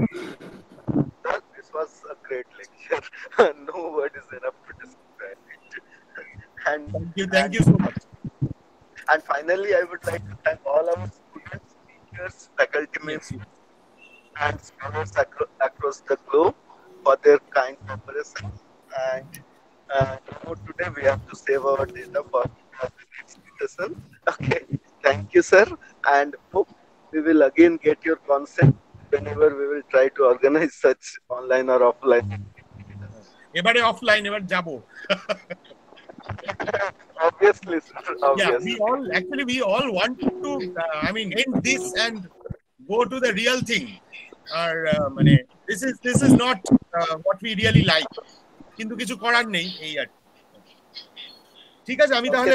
That this was a great lecture. no word is enough to describe it. And Thank you, thank you so much. and finally, I would like to thank all our students, teachers, faculty members, and scholars acro- across the globe for their kind cooperation. And uh, today we have to save our data for the next session. Okay, thank you, sir, and hope we will again get your consent whenever we will try to organize such online or offline. এবারে offline এবার যাব Obviously, sir. yeah Obviously. we all actually we all want to uh, i mean end this and go to the real thing or uh, মানে this is this is not uh, what we really like কিন্তু কিছু করার নেই এই আর কি। ঠিক আছে আমি তাহলে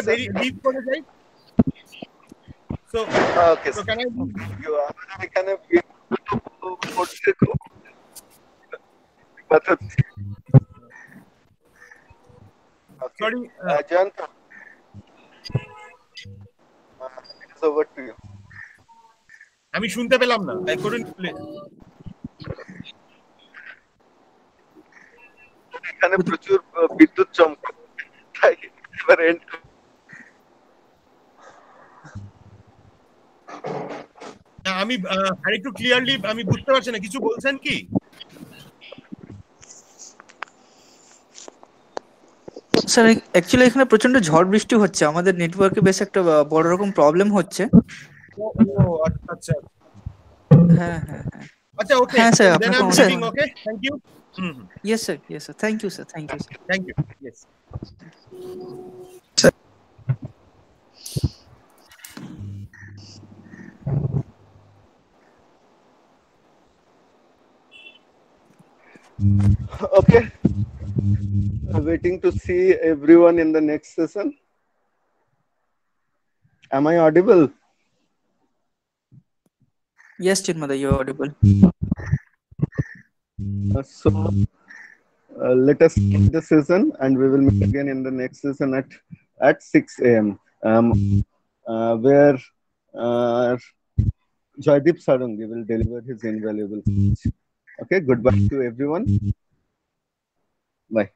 uh, আমি শুনতে পেলাম না। তাই করুন এখানে প্রচুর বিদ্যুৎ চমক তাই এবার end না, আমি আহ, আরেকটু ক্লিয়ারলি আমি বুঝতে পারছি না কিছু বলছেন কি স্যার অ্যাকচুয়ালি এখানে প্রচন্ড ঝড় বৃষ্টি হচ্ছে আমাদের নেটওয়ার্কে বেশ একটা আহ, বড় রকম প্রবলেম হচ্ছে ও ও, আচ্ছা আচ্ছা হ্যাঁ হ্যাঁ হ্যাঁ আচ্ছা ওকে হ্যাঁ, sir, দেন আপনার I am sir. Living okay thank you hmm yes sir yes sir thank you sir thank you sir thank you yes okay. I'm waiting to see everyone in the next session. Am i audible? Yes chinmada you're audible. Uh, so uh, let us end the session and we will meet again in the next session at at 6 a.m. Um, uh, where uh, Joydeep Sarangi will deliver his invaluable speech. Okay, goodbye to everyone. Bye.